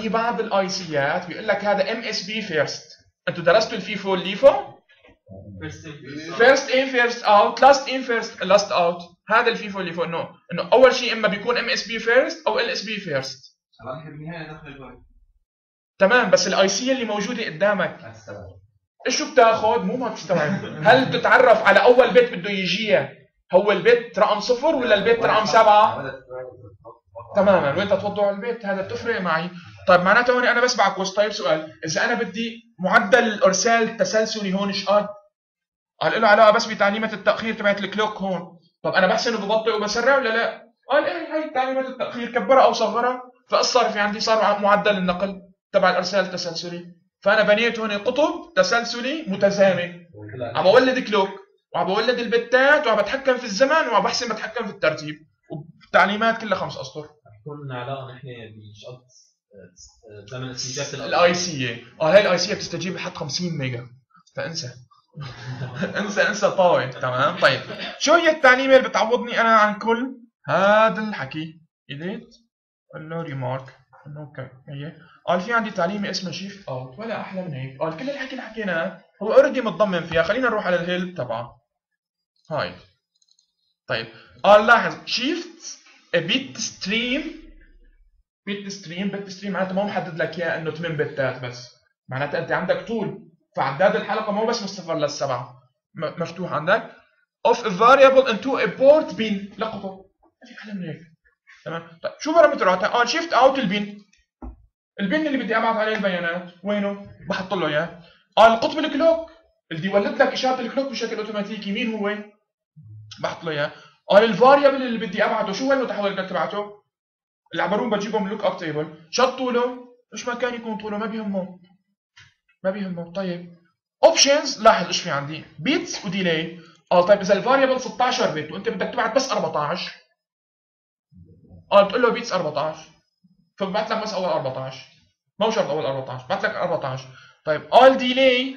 في بعض ال IC ات بيقول لك هذا MSB first أنتوا درستوا ال FIFO وال LIFO first in first out last in first last out هذا ال FIFO اللي فوق انه انه أول شيء إما بيكون ام اس بي فيرست أو ال اس بي فيرست تمام. بس ال IC اللي موجودة قدامك. إيش شو بتاخذ مو ما بتستوعب. هل بتتعرف على أول بيت بده يجيها؟ هو البيت رقم صفر ولا البيت رقم سبعة؟ تماما. وانت توضع البيت؟ هذا بتفرق معي. طيب معناته هون أنا بس بعكوس طيب سؤال إذا أنا بدي معدل الأرسال التسلسلي هون إيش قد قال له علاقة بس بتعليمات التأخير تبعت الكلوك هون. طب أنا بحسن وببطئ وبسرع ولا لا؟ قال إيه هي تعليمات التأخير كبرها أو صغرها فصار في عندي صار معدل النقل تبع الأرسال التسلسلي فأنا بنيت هون قطب تسلسلي متزامن. عم بولد clock وعم بولد البتات وعم بتحكم في الزمن وعم بحسن بتحكم في الترتيب. والتعليمات كلها خمس أسطر. يكون علاقه نحن بشقد زمن استجابه الاي سي آه هاي الاي سي بتستجيب لحد 50 ميجا. فانسى. <laughs> انسى انسى طاوي تمام؟ طيب. شو هي التعليمه اللي بتعوضني أنا عن كل؟ هذا الحكي. إليت قال له remark okay هي قال في عندي تعليمه اسمها shift out. ولا أحلى من هيك. قال كل الحكي اللي حكيناه هو already متضمن فيها. خلينا نروح على ال help تبعها هاي طيب. قال لاحظ. shift bit stream bit stream bit stream معناته ما محدد لك إياه إنه 8 بتات بس. معناتها أنت عندك طول. فعداد الحلقة مو بس من صفر للسبعه مفتوح عندك. Of a variable into a port pin. لقطة. ما في أحلى من هيك. تمام؟ طيب شو بارامتراتها؟ قال shift out ال pin. ال pin اللي بدي أبعث عليه البيانات. وينه؟ بحط له إياه. قال قطب ال clock. اللي يولد لك إشارة ال clock بشكل أوتوماتيكي. مين هو؟ بحط له إياه. قال ال variable اللي بدي ابعته شو هو المتحول بدك تبعته؟ العبرون بجيبهم lookup table شقد طوله إيش ما كان يكون طوله ما بيهمه ما بيهمه طيب. options لاحظ إيش في عندي. bits و delay آه طيب إذا ال variable 16 bit وأنت بدك تبعت بس 14 آه بتقول له bits 14 فببعت لك بس أول 14 مو شرط أول 14 بعت لك 14 طيب اول delay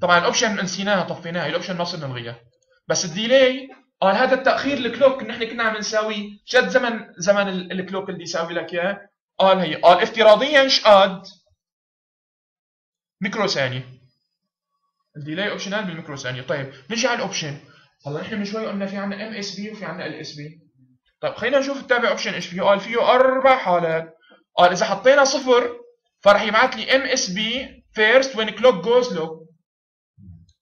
طبعا ال option نسيناها طفيناها. ال option ما صرنا نلغيها بس ال delay قال هذا التأخير ال clock نحن كنا عم نساويه شقد زمن زمن ال- ال clock اللي يساوي لك إياه؟ قال هي. قال افتراضيا شقد ميكرو ثانية. ال delay optional بالميكرو ثانية. طيب نجي على ال option هلا نحن من شوي قلنا في عندنا MSB وفي عندنا LSB طيب خلينا نشوف التابع option إيش فيه. قال فيه أربع حالات. قال إذا حطينا صفر فراح يبعث لي MSB first when clock goes low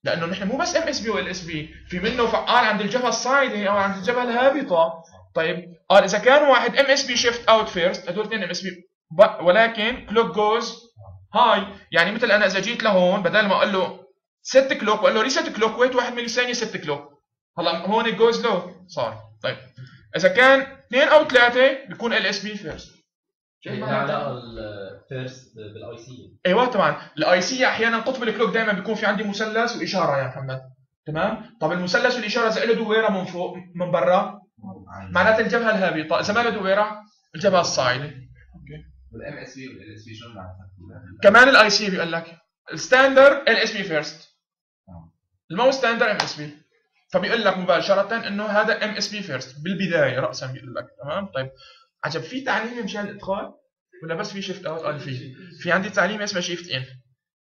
لأنه نحن مو بس MSB و LSB في منه فعال عند الجبهة الصاعده أو عند الجبهة الهابطة. طيب قال إذا كان واحد MSB shift out first هدول اثنين MSB ولكن clock goes high يعني مثل أنا إذا جيت لهون بدل ما أقول له set clock واقول له reset clock wait واحد ملي ثانية set clock هلا هون goes low صار طيب إذا كان اثنين أو ثلاثة بيكون LSB first لها علاقه ال first بال IC أيوه طبعا. ال IC أحيانا قطب ال clock دائما بيكون في عندي مثلث وإشارة يا محمد. تمام؟ طب المثلث والإشارة إذا له دويرة من فوق من برا؟ معناتها الجبهة الهابطة. إذا ما له دويرة الجبهة الصاعدة. وال MSB وال LSB شو معناتها؟ كمان ال IC بيقول لك. الستاندر ال اس بي فيرست المو ستاندر ام اس بي فبيقول لك مباشرة إنه هذا MSB first بالبداية راسا بيقول لك. تمام؟ طيب. عجب في تعليم مشان الإدخال ولا بس في shift out قال في. في عندي تعليم اسمه shift in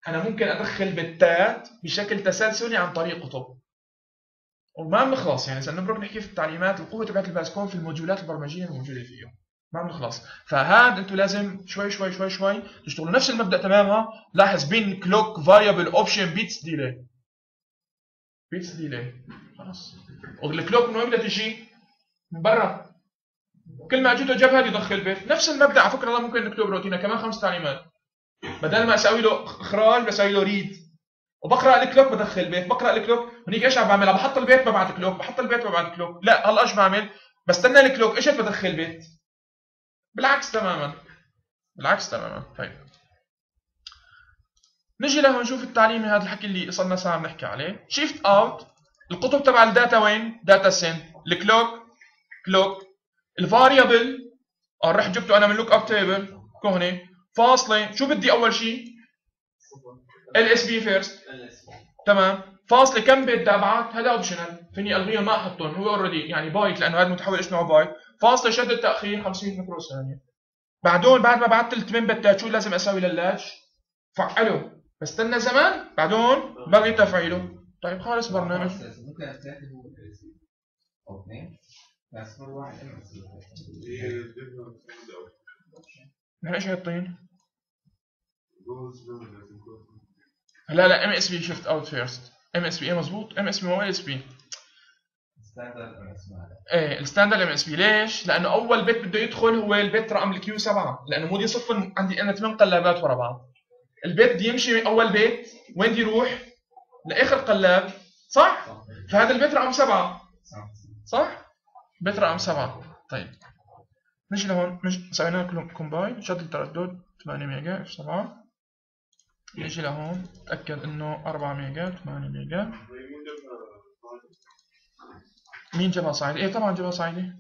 أنا ممكن أدخل بتات بشكل تسلسلي عن طريق قطب. وما بنخلص يعني اذا نبرك نحكي في التعليمات القوة تبعت ال Bascom في الموديولات البرمجية الموجوده فيه ما بنخلص. فهذا أنتم لازم شوي شوي شوي شوي تشتغلوا نفس المبدأ تماما. لاحظ pin clock variable option bits delay bits delay خلص وال clock من وين بدها تجي؟ من برا. كل ما اجته جبهة يدخل bit نفس المبدأ على فكرة الله ممكن نكتب روتينا كمان خمس تعليمات. بدل ما أسوي له إخراج بسوي له read وبقرأ ال clock بدخل bit بقرأ ال clock هنيك إيش عم بعملها بحط ال bit ببعت clock بحط ال bit ببعت clock لا هلا إيش بعمل؟ بستنى ال clock. إيش بدخل bit بالعكس تماما. بالعكس تماما. طيب. نجي لهون نشوف التعليمي هذا الحكي اللي صرنا ساعه بنحكي عليه. shift out القطب تبع ال data وين؟ data sent ال clock clock. ال variable آه رح جبته أنا من lookup table كهنه فاصلة شو بدي أول شيء LSB first تمام. فاصلة كم bit ابعت هذا optional فيني ألغيهم ما أحطهم. هو already يعني بايت لأنه هذا المتحول إيش نوعه بايت فاصلة شقد التاخير 500 ميكرو ثانية. بعدون بعد ما بعثت ال 8 بتات شو لازم أسوي لل latch فعله. بستنى زمان بعدون بلغي تفعيله. طيب خلص برنامج. ممكن هو نحن إيش حاطين؟ لا لا ام اس بي شيفت اوت فيرست ام اس بي إيه مزبوط ام اس بي مو ال اس بي إيه ال standard MSB ليش؟ لأنه أول بت بده يدخل هو البت رقم ال Q 7 لأنه مودي صفر عندي أنا ثمان قلابات ورا بعض. البت بده يمشي أول بت وين بده يروح؟ لآخر قلاب. صح؟ فهذا البت رقم 7 صح؟ بت رقم 7 طيب نجي لهون نجي سوينا كومباين شد التردد 8 ميجا إف 7 نجي لهون تأكد إنه 4 ميجا 8 ميجا مين جابها؟ صعيدي؟ إيه طبعا جابها صعيدي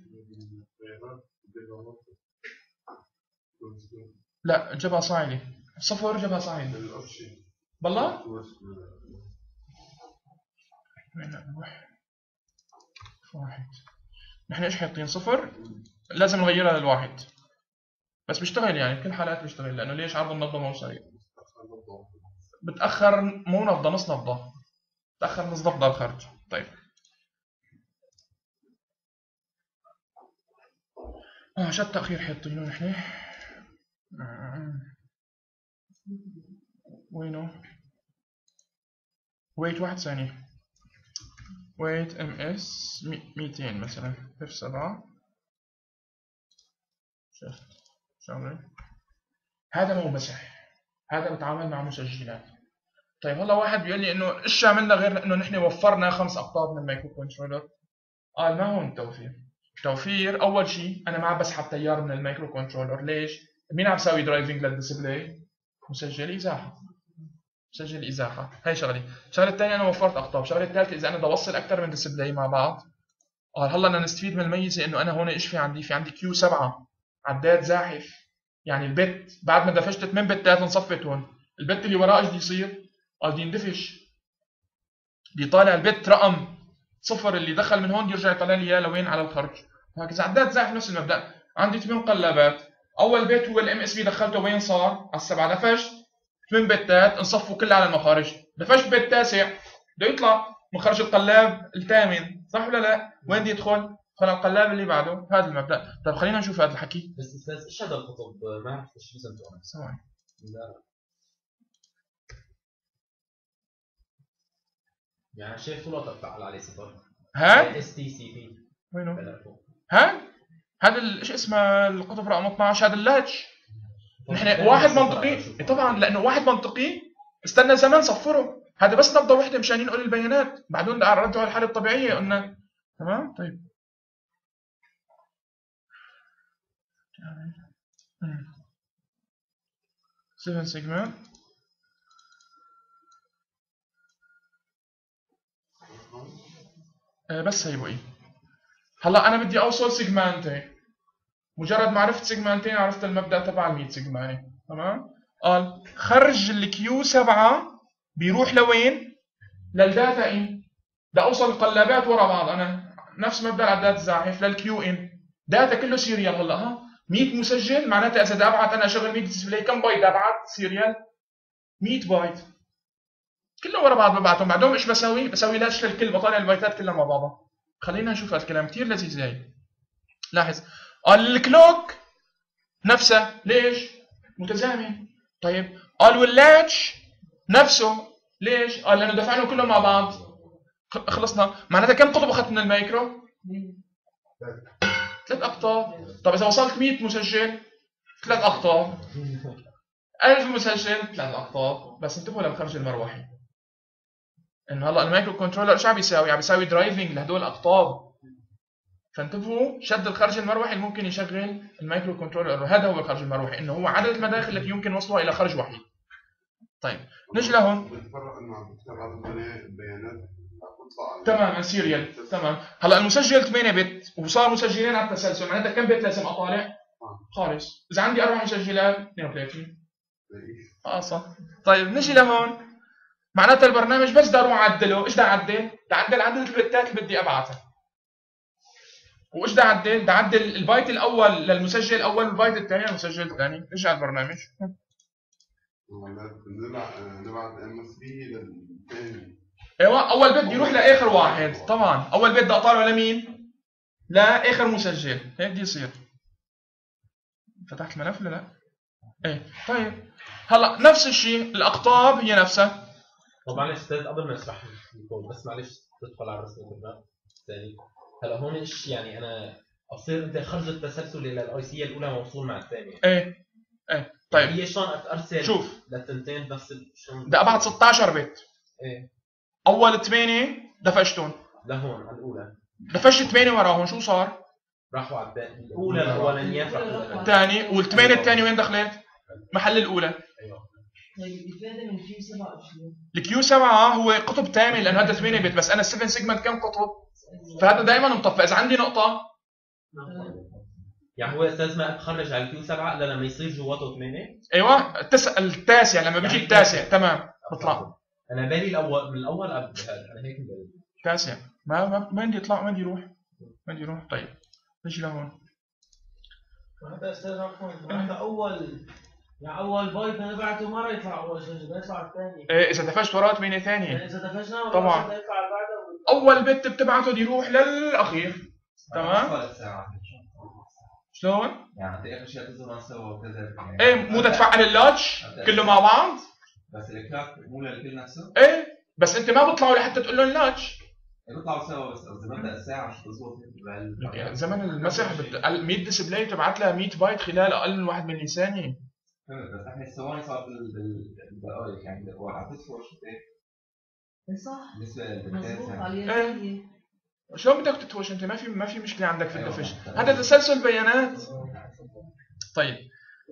لا جابها صعيدي صفر جابها صعيدي بالله؟ وين نروح؟ واحد نحن إيش حاطين صفر لازم نغيرها للواحد بس بيشتغل يعني كل حالات بيشتغل لأنه ليش عرض النبضة مو سريع؟ بتأخر مو نبضة نص نبضة. بتاخر نص نبضة الخرج. طيب. آه شو التأخير حاطينه نحن؟ آه. وينه؟ wait واحد ثانية wait ms 200 مثلا. F 7 شفت. شغله هذا مو مسح هذا بتعامل مع مسجلات. طيب هلا واحد بيقول لي إنه إيش عملنا غير إنه نحن وفرنا خمس أقطاب من ال microcontroller قال ما هون التوفير توفير أول شيء أنا ما عم بسحب تيار من ال microcontroller ليش؟ مين عم يساوي driving لل display مسجل ازاحه مسجل ازاحه هي شغلة. الشغله الثانية أنا وفرت أقطاب. الشغله الثالثه إذا أنا بدي أوصل أكثر من display مع بعض قال هلأ بدنا نستفيد من الميزة إنه أنا هون إيش في عندي؟ في عندي Q 7 عداد زاحف. يعني البت بعد ما دفشت 8 بتات انصفت هون. البت اللي وراه إيش بده يصير؟ قال بدي يندفش. بدي يطالع البت رقم صفر اللي دخل من هون يرجع يطلع لي إياه لوين؟ على الخرج. هكذا عداد زاحف نفس المبدأ. عندي 8 قلابات. أول بت هو ال MSB دخلته وين صار؟ على السبعة. دفشت. 8 بتات انصفوا كلها على المخارج دفشت بت تاسع. بده يطلع مخرج القلاب الثامن صح ولا لا؟ وين بده يدخل؟ خلال القلاب اللي بعده. هذا المبدأ. طيب خلينا نشوف هذا الحكي. بس أستاذ إيش هذا القطب؟ ما عرفت إيش رسمته أنا ثواني لا. يعني شايف طول فعل عليه صفر ها؟ اس تي سي بي وينه؟ ها؟ هذا إيش اسمه القطب رقم 12 هذا اللاتش. نحن واحد منطقي. طبعا لأنه واحد منطقي. استنى زمان صفره هذا بس نبضة وحده مشان ينقل البيانات. بعدين ارجعه الحاله الطبيعية. قلنا تمام؟ طيب. 7 segment آه، بس هي بقي. هلا أنا بدي أوصل segment ين مجرد ما عرفت segment ين عرفت المبدأ تبع ال 100 segment تمام؟ قال خرج ال Q 7 بيروح لوين؟ لل data in. بدي أوصل القلابات ورا بعض. أنا نفس مبدأ العداد الزاحف لل Q in. data كله serial هلا ها؟ 100 مسجل معناتها إذا بدي ابعت أنا اشغل 100 display كم بايت ابعت serial. 100 بايت كلهم ورا بعض ببعتهم. بعدهم إيش بسوي؟ بسوي latch للكل بطلع البايتات كلها مع بعضها. خلينا نشوف هالكلام كثير لذيذ هي لاحظ. قال ال clock نفسه ليش؟ متزامن. طيب قال وال latch نفسه ليش؟ قال لأنه دفعنا كلهم مع بعض. خلصنا. معناتها كم قطب أخذت من المايكرو؟ ثلاث أقطاب. طب إذا وصلت 100 مسجل؟ ثلاث أقطاب. 1000 مسجل؟ ثلاث أقطاب. بس انتبهوا لمخرج المروحي إنه هلا ال microcontroller إيش عم بيساوي؟ عم بيساوي driving لهدول الأقطاب. فانتبهوا شو الخرج المروحي اللي ممكن يشغل ال microcontroller هذا هو الخرج المروحي إنه هو عدد المداخل التي يمكن وصلها إلى خرج وحيد. طيب نجي لهون. بتفرق إنه عم تبعت البيانات بتطلع تمام serial تمام. هلأ المسجل 8 بت وصار مسجلين على التسلسل معناتها كم بت لازم أطالع؟ خالص. إذا عندي أربع مسجلات 32 آه صح. طيب نجي لهون. معناتها البرنامج بس بدي أروح اعدله إيش بدي اعدل؟ بدي اعدل عدد البتات اللي بدي أبعتها. وايش بدي اعدل؟ بدي اعدل البايت الأول للمسجل الأول والبايت الثاني للمسجل الثاني ارجع البرنامج. نبعت MSB للثاني أيوه أول بت يروح لآخر واحد طبعا. أول بت بدي اطالعه لمين؟ لآخر مسجل. هيك بده يصير فتحت الملف ولا لا؟ إيه طيب. هلأ نفس الشيء الأقطاب هي نفسها. طب معلش قبل ما اشرح الكود بس معلش تدخل على رسم الباب هلا هون يعني؟ أنا أصير انت خرج التسلسل إلى ال IC الأولى موصول مع الثانية. إيه إيه طيب. هي شلون ارسل شوف. للثنتين ال- شلون بدي أبعت 16 بت. إيه. أول 8 دفشتهم. لهون على الأولى. دفشت 8 وراهم شو صار؟ راحوا على الثانية. الأولى الاولانيات راحوا الثاني والثمانية الثاني وين دخلت؟ محل الأولى. طيب الافاده من في 27 ال Q 7 هو قطب تامن لأنه هذا 8 بت بس أنا 7 segment كم قطب؟ فهذا دائما مطفى إذا عندي نقطة؟ يعني هو أستاذ ما بخرج على ال Q 7 الا لما يصير جواته 8 أيوه. التس... التاسع لما بيجي يعني التاسع. تمام. بطلع. أنا بالي الأول من الأول قبل هذا أنا هيك بالي. تاسع. ما ما ما بدي يطلع ما بدي يروح ما بدي يروح طيب. نجي لهون. حتى أستاذ عفوا. حتى اول يعني أول بايت أنا بعته ما راح يطلع اول شيء بده يطلع الثاني. إيه إذا دفشت وراه 8 يعني ثانية. إذا دفشنا طبعاً. يطلع بعده. أول بت بتبعته يروح للأخير. تمام؟ شلون؟ يعني اخر شيء تظهر سوا وكذا إيه مو بدها تفعل ال latch؟ كله مع بعض؟ بس ال clock مو للكل نفسه إيه بس أنت ما بيطلعوا لحتى تقول لهم latch. بيطلعوا سوا بس قصدي مبدا الساعة مش تظبط يعني زمن المسح بت... 100 display تبعت لها 100 بايت خلال أقل من 1 ملي ثانية. بس إحنا الثواني صار بال- بال- بالدقائق يعني اعطيت شو صح. بالنسبة مظبوط على شلون بدك تتوش أنت ما في ما في مشكلة عندك في أيوة. الدفش. هذا تسلسل بيانات؟ طيب.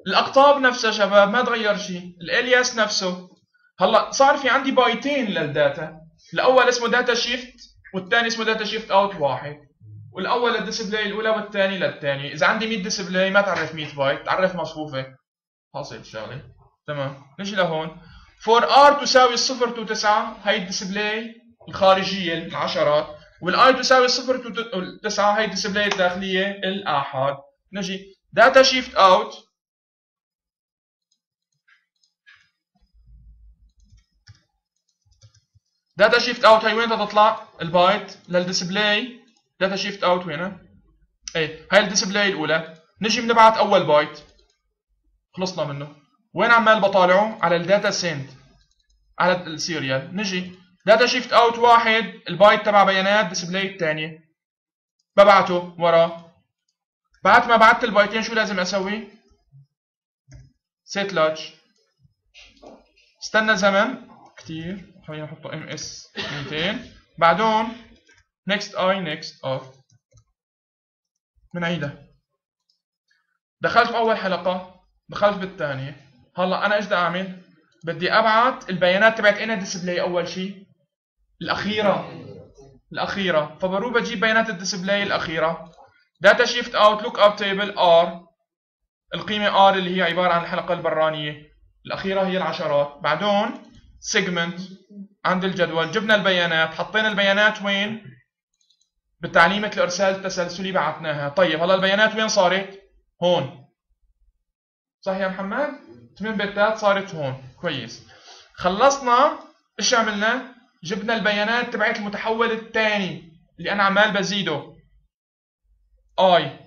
الأقطاب نفسها شباب ما تغير شيء. ال alias نفسه. هلأ صار في عندي بايتين لل data. الأول اسمه data shift والثاني اسمه data shift out واحد. والأول لل display الأولى والثاني للثاني. إذا عندي 100 display ما تعرف 100 بايت تعرف مصفوفة. حاصل الشغله تمام. نجي لهون. for R تساوي الصفر to 9 هي ال display الخارجية العشرات. وال I تساوي الصفر to 9 هي ال display الداخلية الاحاد نجي. data shift out data shift out هي وين تطلع؟ البايت لل display. data shift out وين؟ إيه هاي ال display الأولى. نجي بنبعت أول بايت. خلصنا منه. وين عمال بطالعه؟ على ال data sent. على ال serial. نجي. data shift out واحد. البايت تبع بيانات display الثانية ببعته ورا. بعد ما بعت البايتين شو لازم أسوي؟ set latch استنى زمن. كتير. خلينا نحطه ms 200 بعدون. next I next of بنعيدها دخلت باول حلقة. دخلت بالثانيه هلا أنا إيش بدي أعمل؟ بدي أبعت البيانات تبعت اين display أول شيء الأخيرة. الأخيرة. فبروح بجيب بيانات ال display الأخيرة. data shift out look up table R القيمة R اللي هي عبارة عن الحلقة البرانية. الأخيرة هي العشرات. بعدون سيجمنت عند الجدول. جبنا البيانات. حطينا البيانات وين؟ بتعليمة الإرسال التسلسلي بعثناها. طيب هلا البيانات وين صارت؟ هون. صح يا محمد؟ 8 بتات صارت هون. كويس. خلصنا إيش عملنا؟ جبنا البيانات تبعت المتحول الثاني اللي أنا عمال بزيده. آي.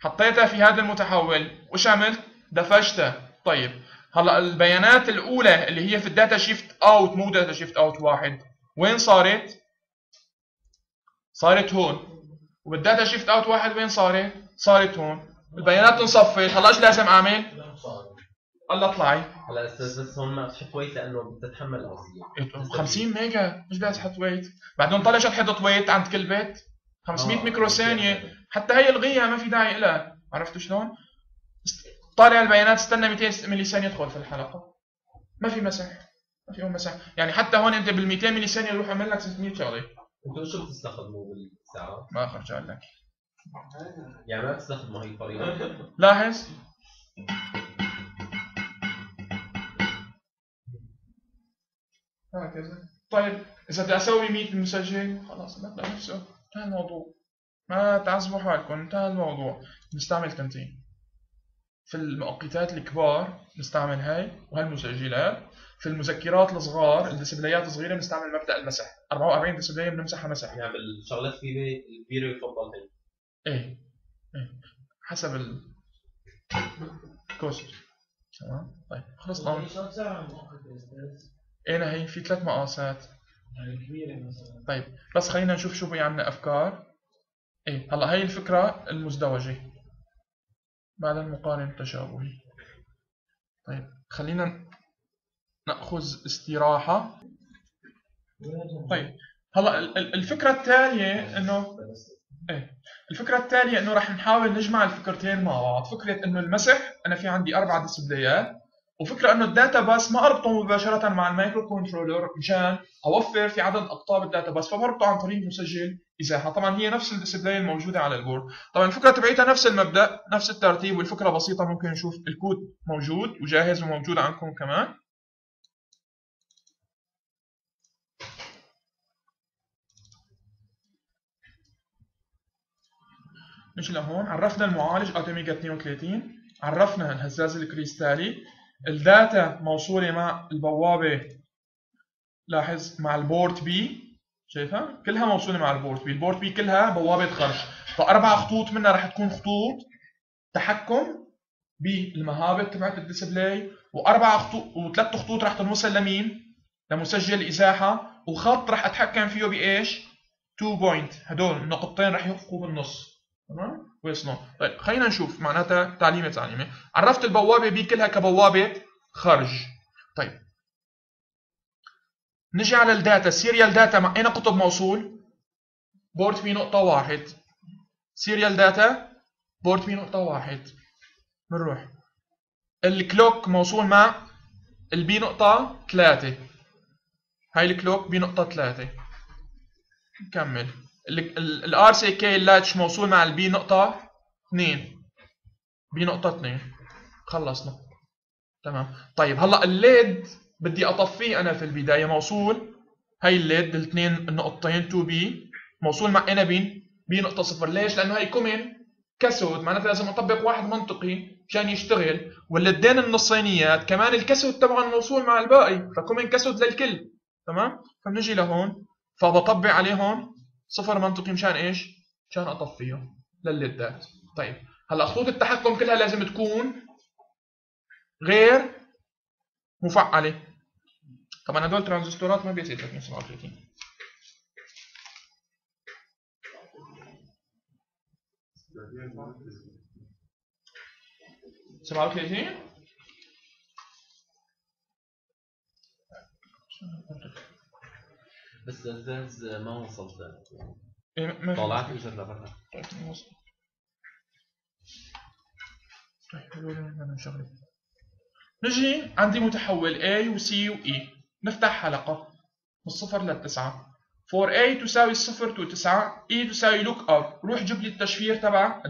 حطيتها في هذا المتحول. وش عملت؟ دفشتها. طيب. هلا البيانات الأولى اللي هي في ال data shift out مو data shift out واحد. وين صارت؟ صارت هون. وبال data shift out واحد وين صارت؟ صارت هون. البيانات انصفت هلا إيش لازم أعمل؟ الله اطلعي. هلا أستاذ بس هون ما بتحط wait لأنه بتتحمل الاصليه 50 ميجا مش بدها تحط wait. بعدين طلع حط wait عند كل bit؟ 500 آه، ميكرو ثانية حتى هي الغيها ما في داعي لها عرفتوا شلون؟ طالع البيانات استنى 200 ملي ثانية يدخل في الحلقة. ما في مسح ما في مسح يعني حتى هون أنت بال 200 ملي ثانية يروح يعمل لك 600 شغلة. أنتم شو بتستخدموا بالساعة؟ ما اخر جاي لك. يعني ما بتستخدموا هي الطريقة؟ لاحظ؟ هكذا طيب اذا بدي أسوي 100 مسجل خلاص بدأ نفسه انتهى الموضوع ما تعذبوا حالكم انتهى الموضوع نستعمل تنتين في المؤقتات الكبار نستعمل هاي وهالمسجلات في المذكرات الصغار الديسبلايات الصغيره بنستعمل مبدا المسح 44 display بنمسحها مسح يعني بالشغلات الكبيره الكبيره يفضل هي إيه إيه حسب ال cost تمام طيب خلصنا إيه هي في ثلاث مقاسات. يعني مثلا. طيب بس خلينا نشوف شو في عندنا أفكار. إيه هلا هي الفكرة المزدوجة. بعد المقارنة التشابهي طيب خلينا نأخذ استراحة. طيب هلا ال- ال- الفكرة التالية انه إيه الفكرة التالية إنه راح نحاول نجمع الفكرتين مع بعض، فكرة إنه المسح أنا في عندي أربع ديسبلايات. وفكرة إنه ال data bus ما أربطه مباشرة مع ال microcontroller مشان أوفر في عدد أقطاب ال data bus فبربطه عن طريق مسجل إزاحة، طبعا هي نفس ال display الموجودة على ال board، طبعا الفكرة تبعيتها نفس المبدأ، نفس الترتيب والفكرة بسيطة ممكن نشوف الكود موجود وجاهز وموجود عندكم كمان. نجي لهون. عرفنا المعالج ATmega 32 عرفنا الهزاز الكريستالي. ال data موصولة مع البوابة لاحظ مع ال port B شايفها كلها موصولة مع ال port B ال port B كلها بوابة خرج فأربع خطوط منها رح تكون خطوط تحكم بالمهابط تبعت ال display وأربع خطوط وثلاث خطوط رح تنوصل لمين؟ لمسجل إزاحة وخط رح أتحكم فيه بإيش؟ 2 point هدول النقطتين رح يوقفوا بالنص تمام؟ ويصلون طيب خلينا نشوف معناتها تعليمه تعليمه عرفت البوابة B كلها كبوابة خرج. طيب. نجي على ال data. serial data مع أين قطب موصول؟ port B نقطة واحد. serial data port B نقطة واحد. بنروح. ال clock موصول مع ال B نقطة ثلاثة هاي ال clock B نقطة ثلاثة نكمل. ال RCK ال latch موصول مع ال B نقطة 2 B نقطة 2 خلصنا. تمام. طيب هلأ ال LED بدي أطفيه أنا في البداية. موصول هاي ال LED الاثنين النقطتين 2 B موصول مع أنا B نقطة صفر. ليش؟ لأنه هاي common cathode. معناتها لازم أطبق واحد منطقي مشان يشتغل. واللدين النصينيات كمان ال cathode تبعهم موصول مع الباقي. ف common cathode للكل. تمام؟ فبنجي لهون. فبطبق عليهم صفر منطقي مشان إيش؟ مشان اطفيه للليدات طيب هلأ خطوط التحكم كلها لازم تكون غير مفعلة. طبعا هدول ترانزستورات ما بيزيد 337 37 بس الزاز ما وصلت إيه ما في- طلعت اجت لبرا طيب. طيب نجي عندي متحول A و C و E. نفتح حلقة من الصفر للتسعة for A تساوي الصفر to تسعة E تساوي look up روح جيب لي التشفير تبع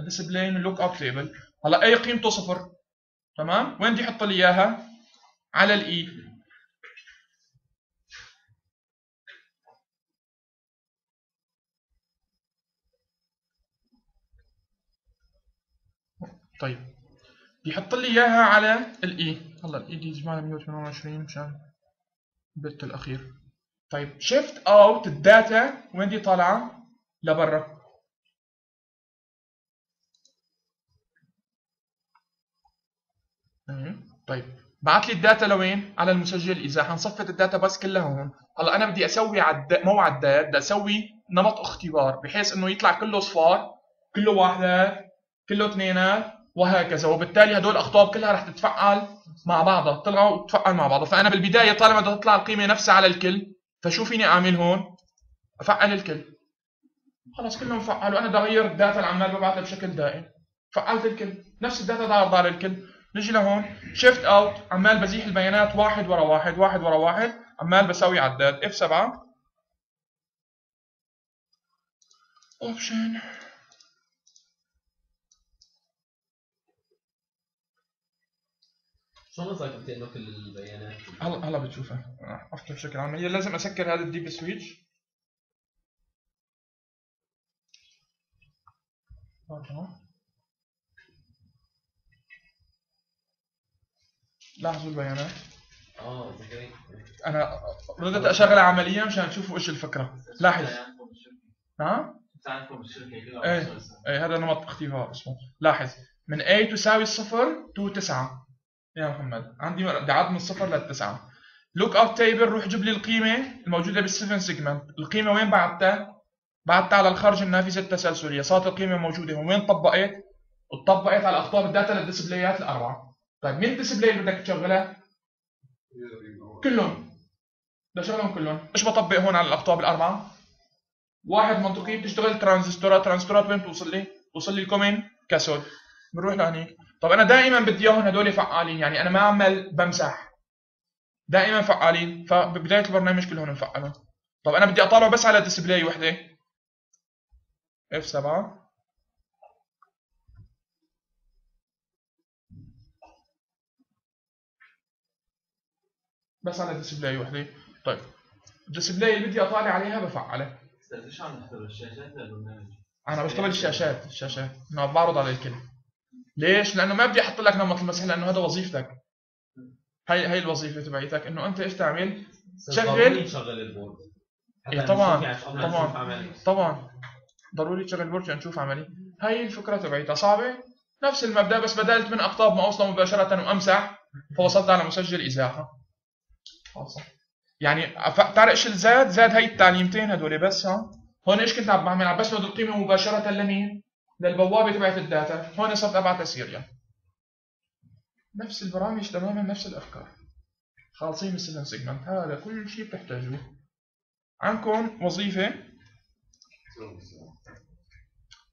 من look up table هلا A قيمته صفر. تمام؟ وين بدي أحط لي إياها؟ على ال I طيب. يحط لي إياها على ال I هلا ال ID يجمعنا 128 مشان ال bit الأخير. طيب. shift out ال data وين دي طالعة؟ لبرا. طيب. بعت لي ال data لوين؟ على المسجل. إذا حنصفت ال data بس كلها هون. هلا أنا بدي أسوي عد... مو عداد بدي أسوي نمط اختبار بحيث إنه يطلع كله صفار كله واحدات كله اثنينات. وهكذا. وبالتالي هدول الأقطاب كلها رح تتفعل مع بعضها. طلعوا وتتفعل مع بعضها. فأنا بالبداية طالما بدها تطلع القيمة نفسها على الكل فشو فيني أعمل هون؟ أفعل الكل. خلص كلهم فعلوا. أنا بدي اغير ال data اللي عمال ببعثها بشكل دائم. فعلت الكل. نفس ال data تعرض على الكل. نجي لهون. shift out عمال بزيح البيانات واحد ورا واحد واحد ورا واحد. عمال بسوي عداد. F7 option شلون قصدك بدي انه كل البيانات؟ هلا هلا بتشوفها. افتح بشكل عام هي لازم أسكر هذا ال DIP switch. لاحظوا البيانات. آه أنا ردت أشغلها عمليا مشان تشوفوا إيش الفكرة. لاحظ. بالشركة إيه. إيه هذا نمط اختبار اسمه. لاحظ. من A تساوي الصفر to 9 يا محمد. عندي اعد من الصفر للتسعة look up table روح جيب لي القيمة الموجودة بال seven segment. القيمة وين بعتها؟ بعتت على الخرج النافذه التسلسليه صارت القيمة موجودة هون. وين طبقت؟ طبقت على اقطاب ال data لل displayات الأربعة. طيب مين ال display اللي بدك تشغلها؟ كلهم. بشغلهم كلهم. إيش بطبق هون على الاقطاب الاربعه؟ واحد منطقي بتشتغل ترانزستورات ترانزستورات وين بتوصل لي؟ بتوصل لي ال common cathode بنروح لهنيك. طب أنا دائما بدي اياهم هدول فعالين يعني أنا ما عمال بمسح دائما فعالين فببدايه البرنامج كلهم مفعلهم طب أنا بدي أطالعه بس على display وحدة. F7 بس على display وحدة. طيب ال display اللي بدي أطالع عليها بفعلها أستاذ ليش عم نختبر الشاشات للبرنامج؟ أنا بشتغل الشاشات الشاشات. أنا بعرض على الكل. ليش؟ لأنه ما بدي أحط لك نمط المسح لأنه هذا وظيفتك. هي هي الوظيفة تبعيتك. إنه أنت إيش تعمل؟ شغل. نشغل البورد. إيه طبعاً، يعني طبعاً. طبعا. ضروري تشغل board نشوف عملي. هاي الفكرة تبعيتها. صعبة؟ نفس المبدأ بس بدلت من أقطاب ما اوصله مباشرة وأمسح فوصلت على مسجل إزاحة. خلص يعني تعرف إيش الزاد زاد هاي التعليمتين هدول بس ها؟ هون إيش كنت عم بعمل؟ عم بسند القيمه مباشرة لمين؟ للبوابه تبعت الداتا. هون صرت ابعتها serial نفس البرامج تماما نفس الأفكار. خالصين ال seven segment. هذا كل شيء بتحتاجوه عندكم وظيفة؟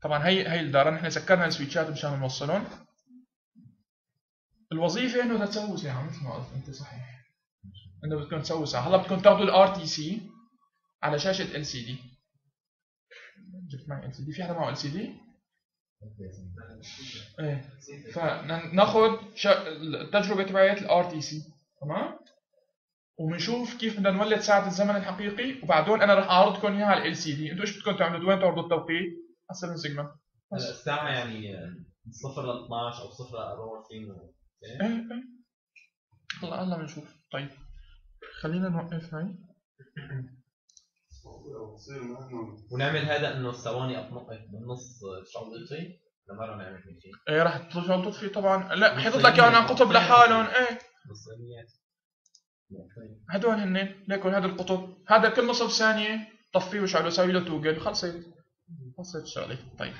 طبعا هي هي الدارة نحن سكرنا ال switchات مشان نوصلهم. الوظيفة إنه بدها تسووا ساعة مثل ما قلت أنت صحيح. إنه بدكم تسووا ساعة. هلا بدكم تاخذوا ال RTC على شاشة LCD جبت معي LCD في حدا معه LCD؟ إيه. فناخذ شا... التجربة تبعت ال RTC تمام؟ وبنشوف كيف بدنا نولد ساعة الزمن الحقيقي وبعدين أنا رح أعرضكم إياها على LCD إنتوا إيش بدكم تعملوا؟ وين تعرضوا التوقيت؟ على 7 segment. هلا الساعة يعني من صفر ل 12 أو صفر ل 24 إيه إيه. هلا هلا بنشوف. طيب خلينا نوقف هاي. ونعمل هذا إنه الثواني بالنص شغلتي لمرة نعمل هيك شيء. إيه راح ترجع تطفي طبعا. لا حيطلع لك اياهم قطب لحالهم. إيه. بالصينيات هدول هن ليكن هذا القطب. هذا كل نصف ثانية طفيه وشعله سوي له توجل خلصت خلصت الشغلة. طيب.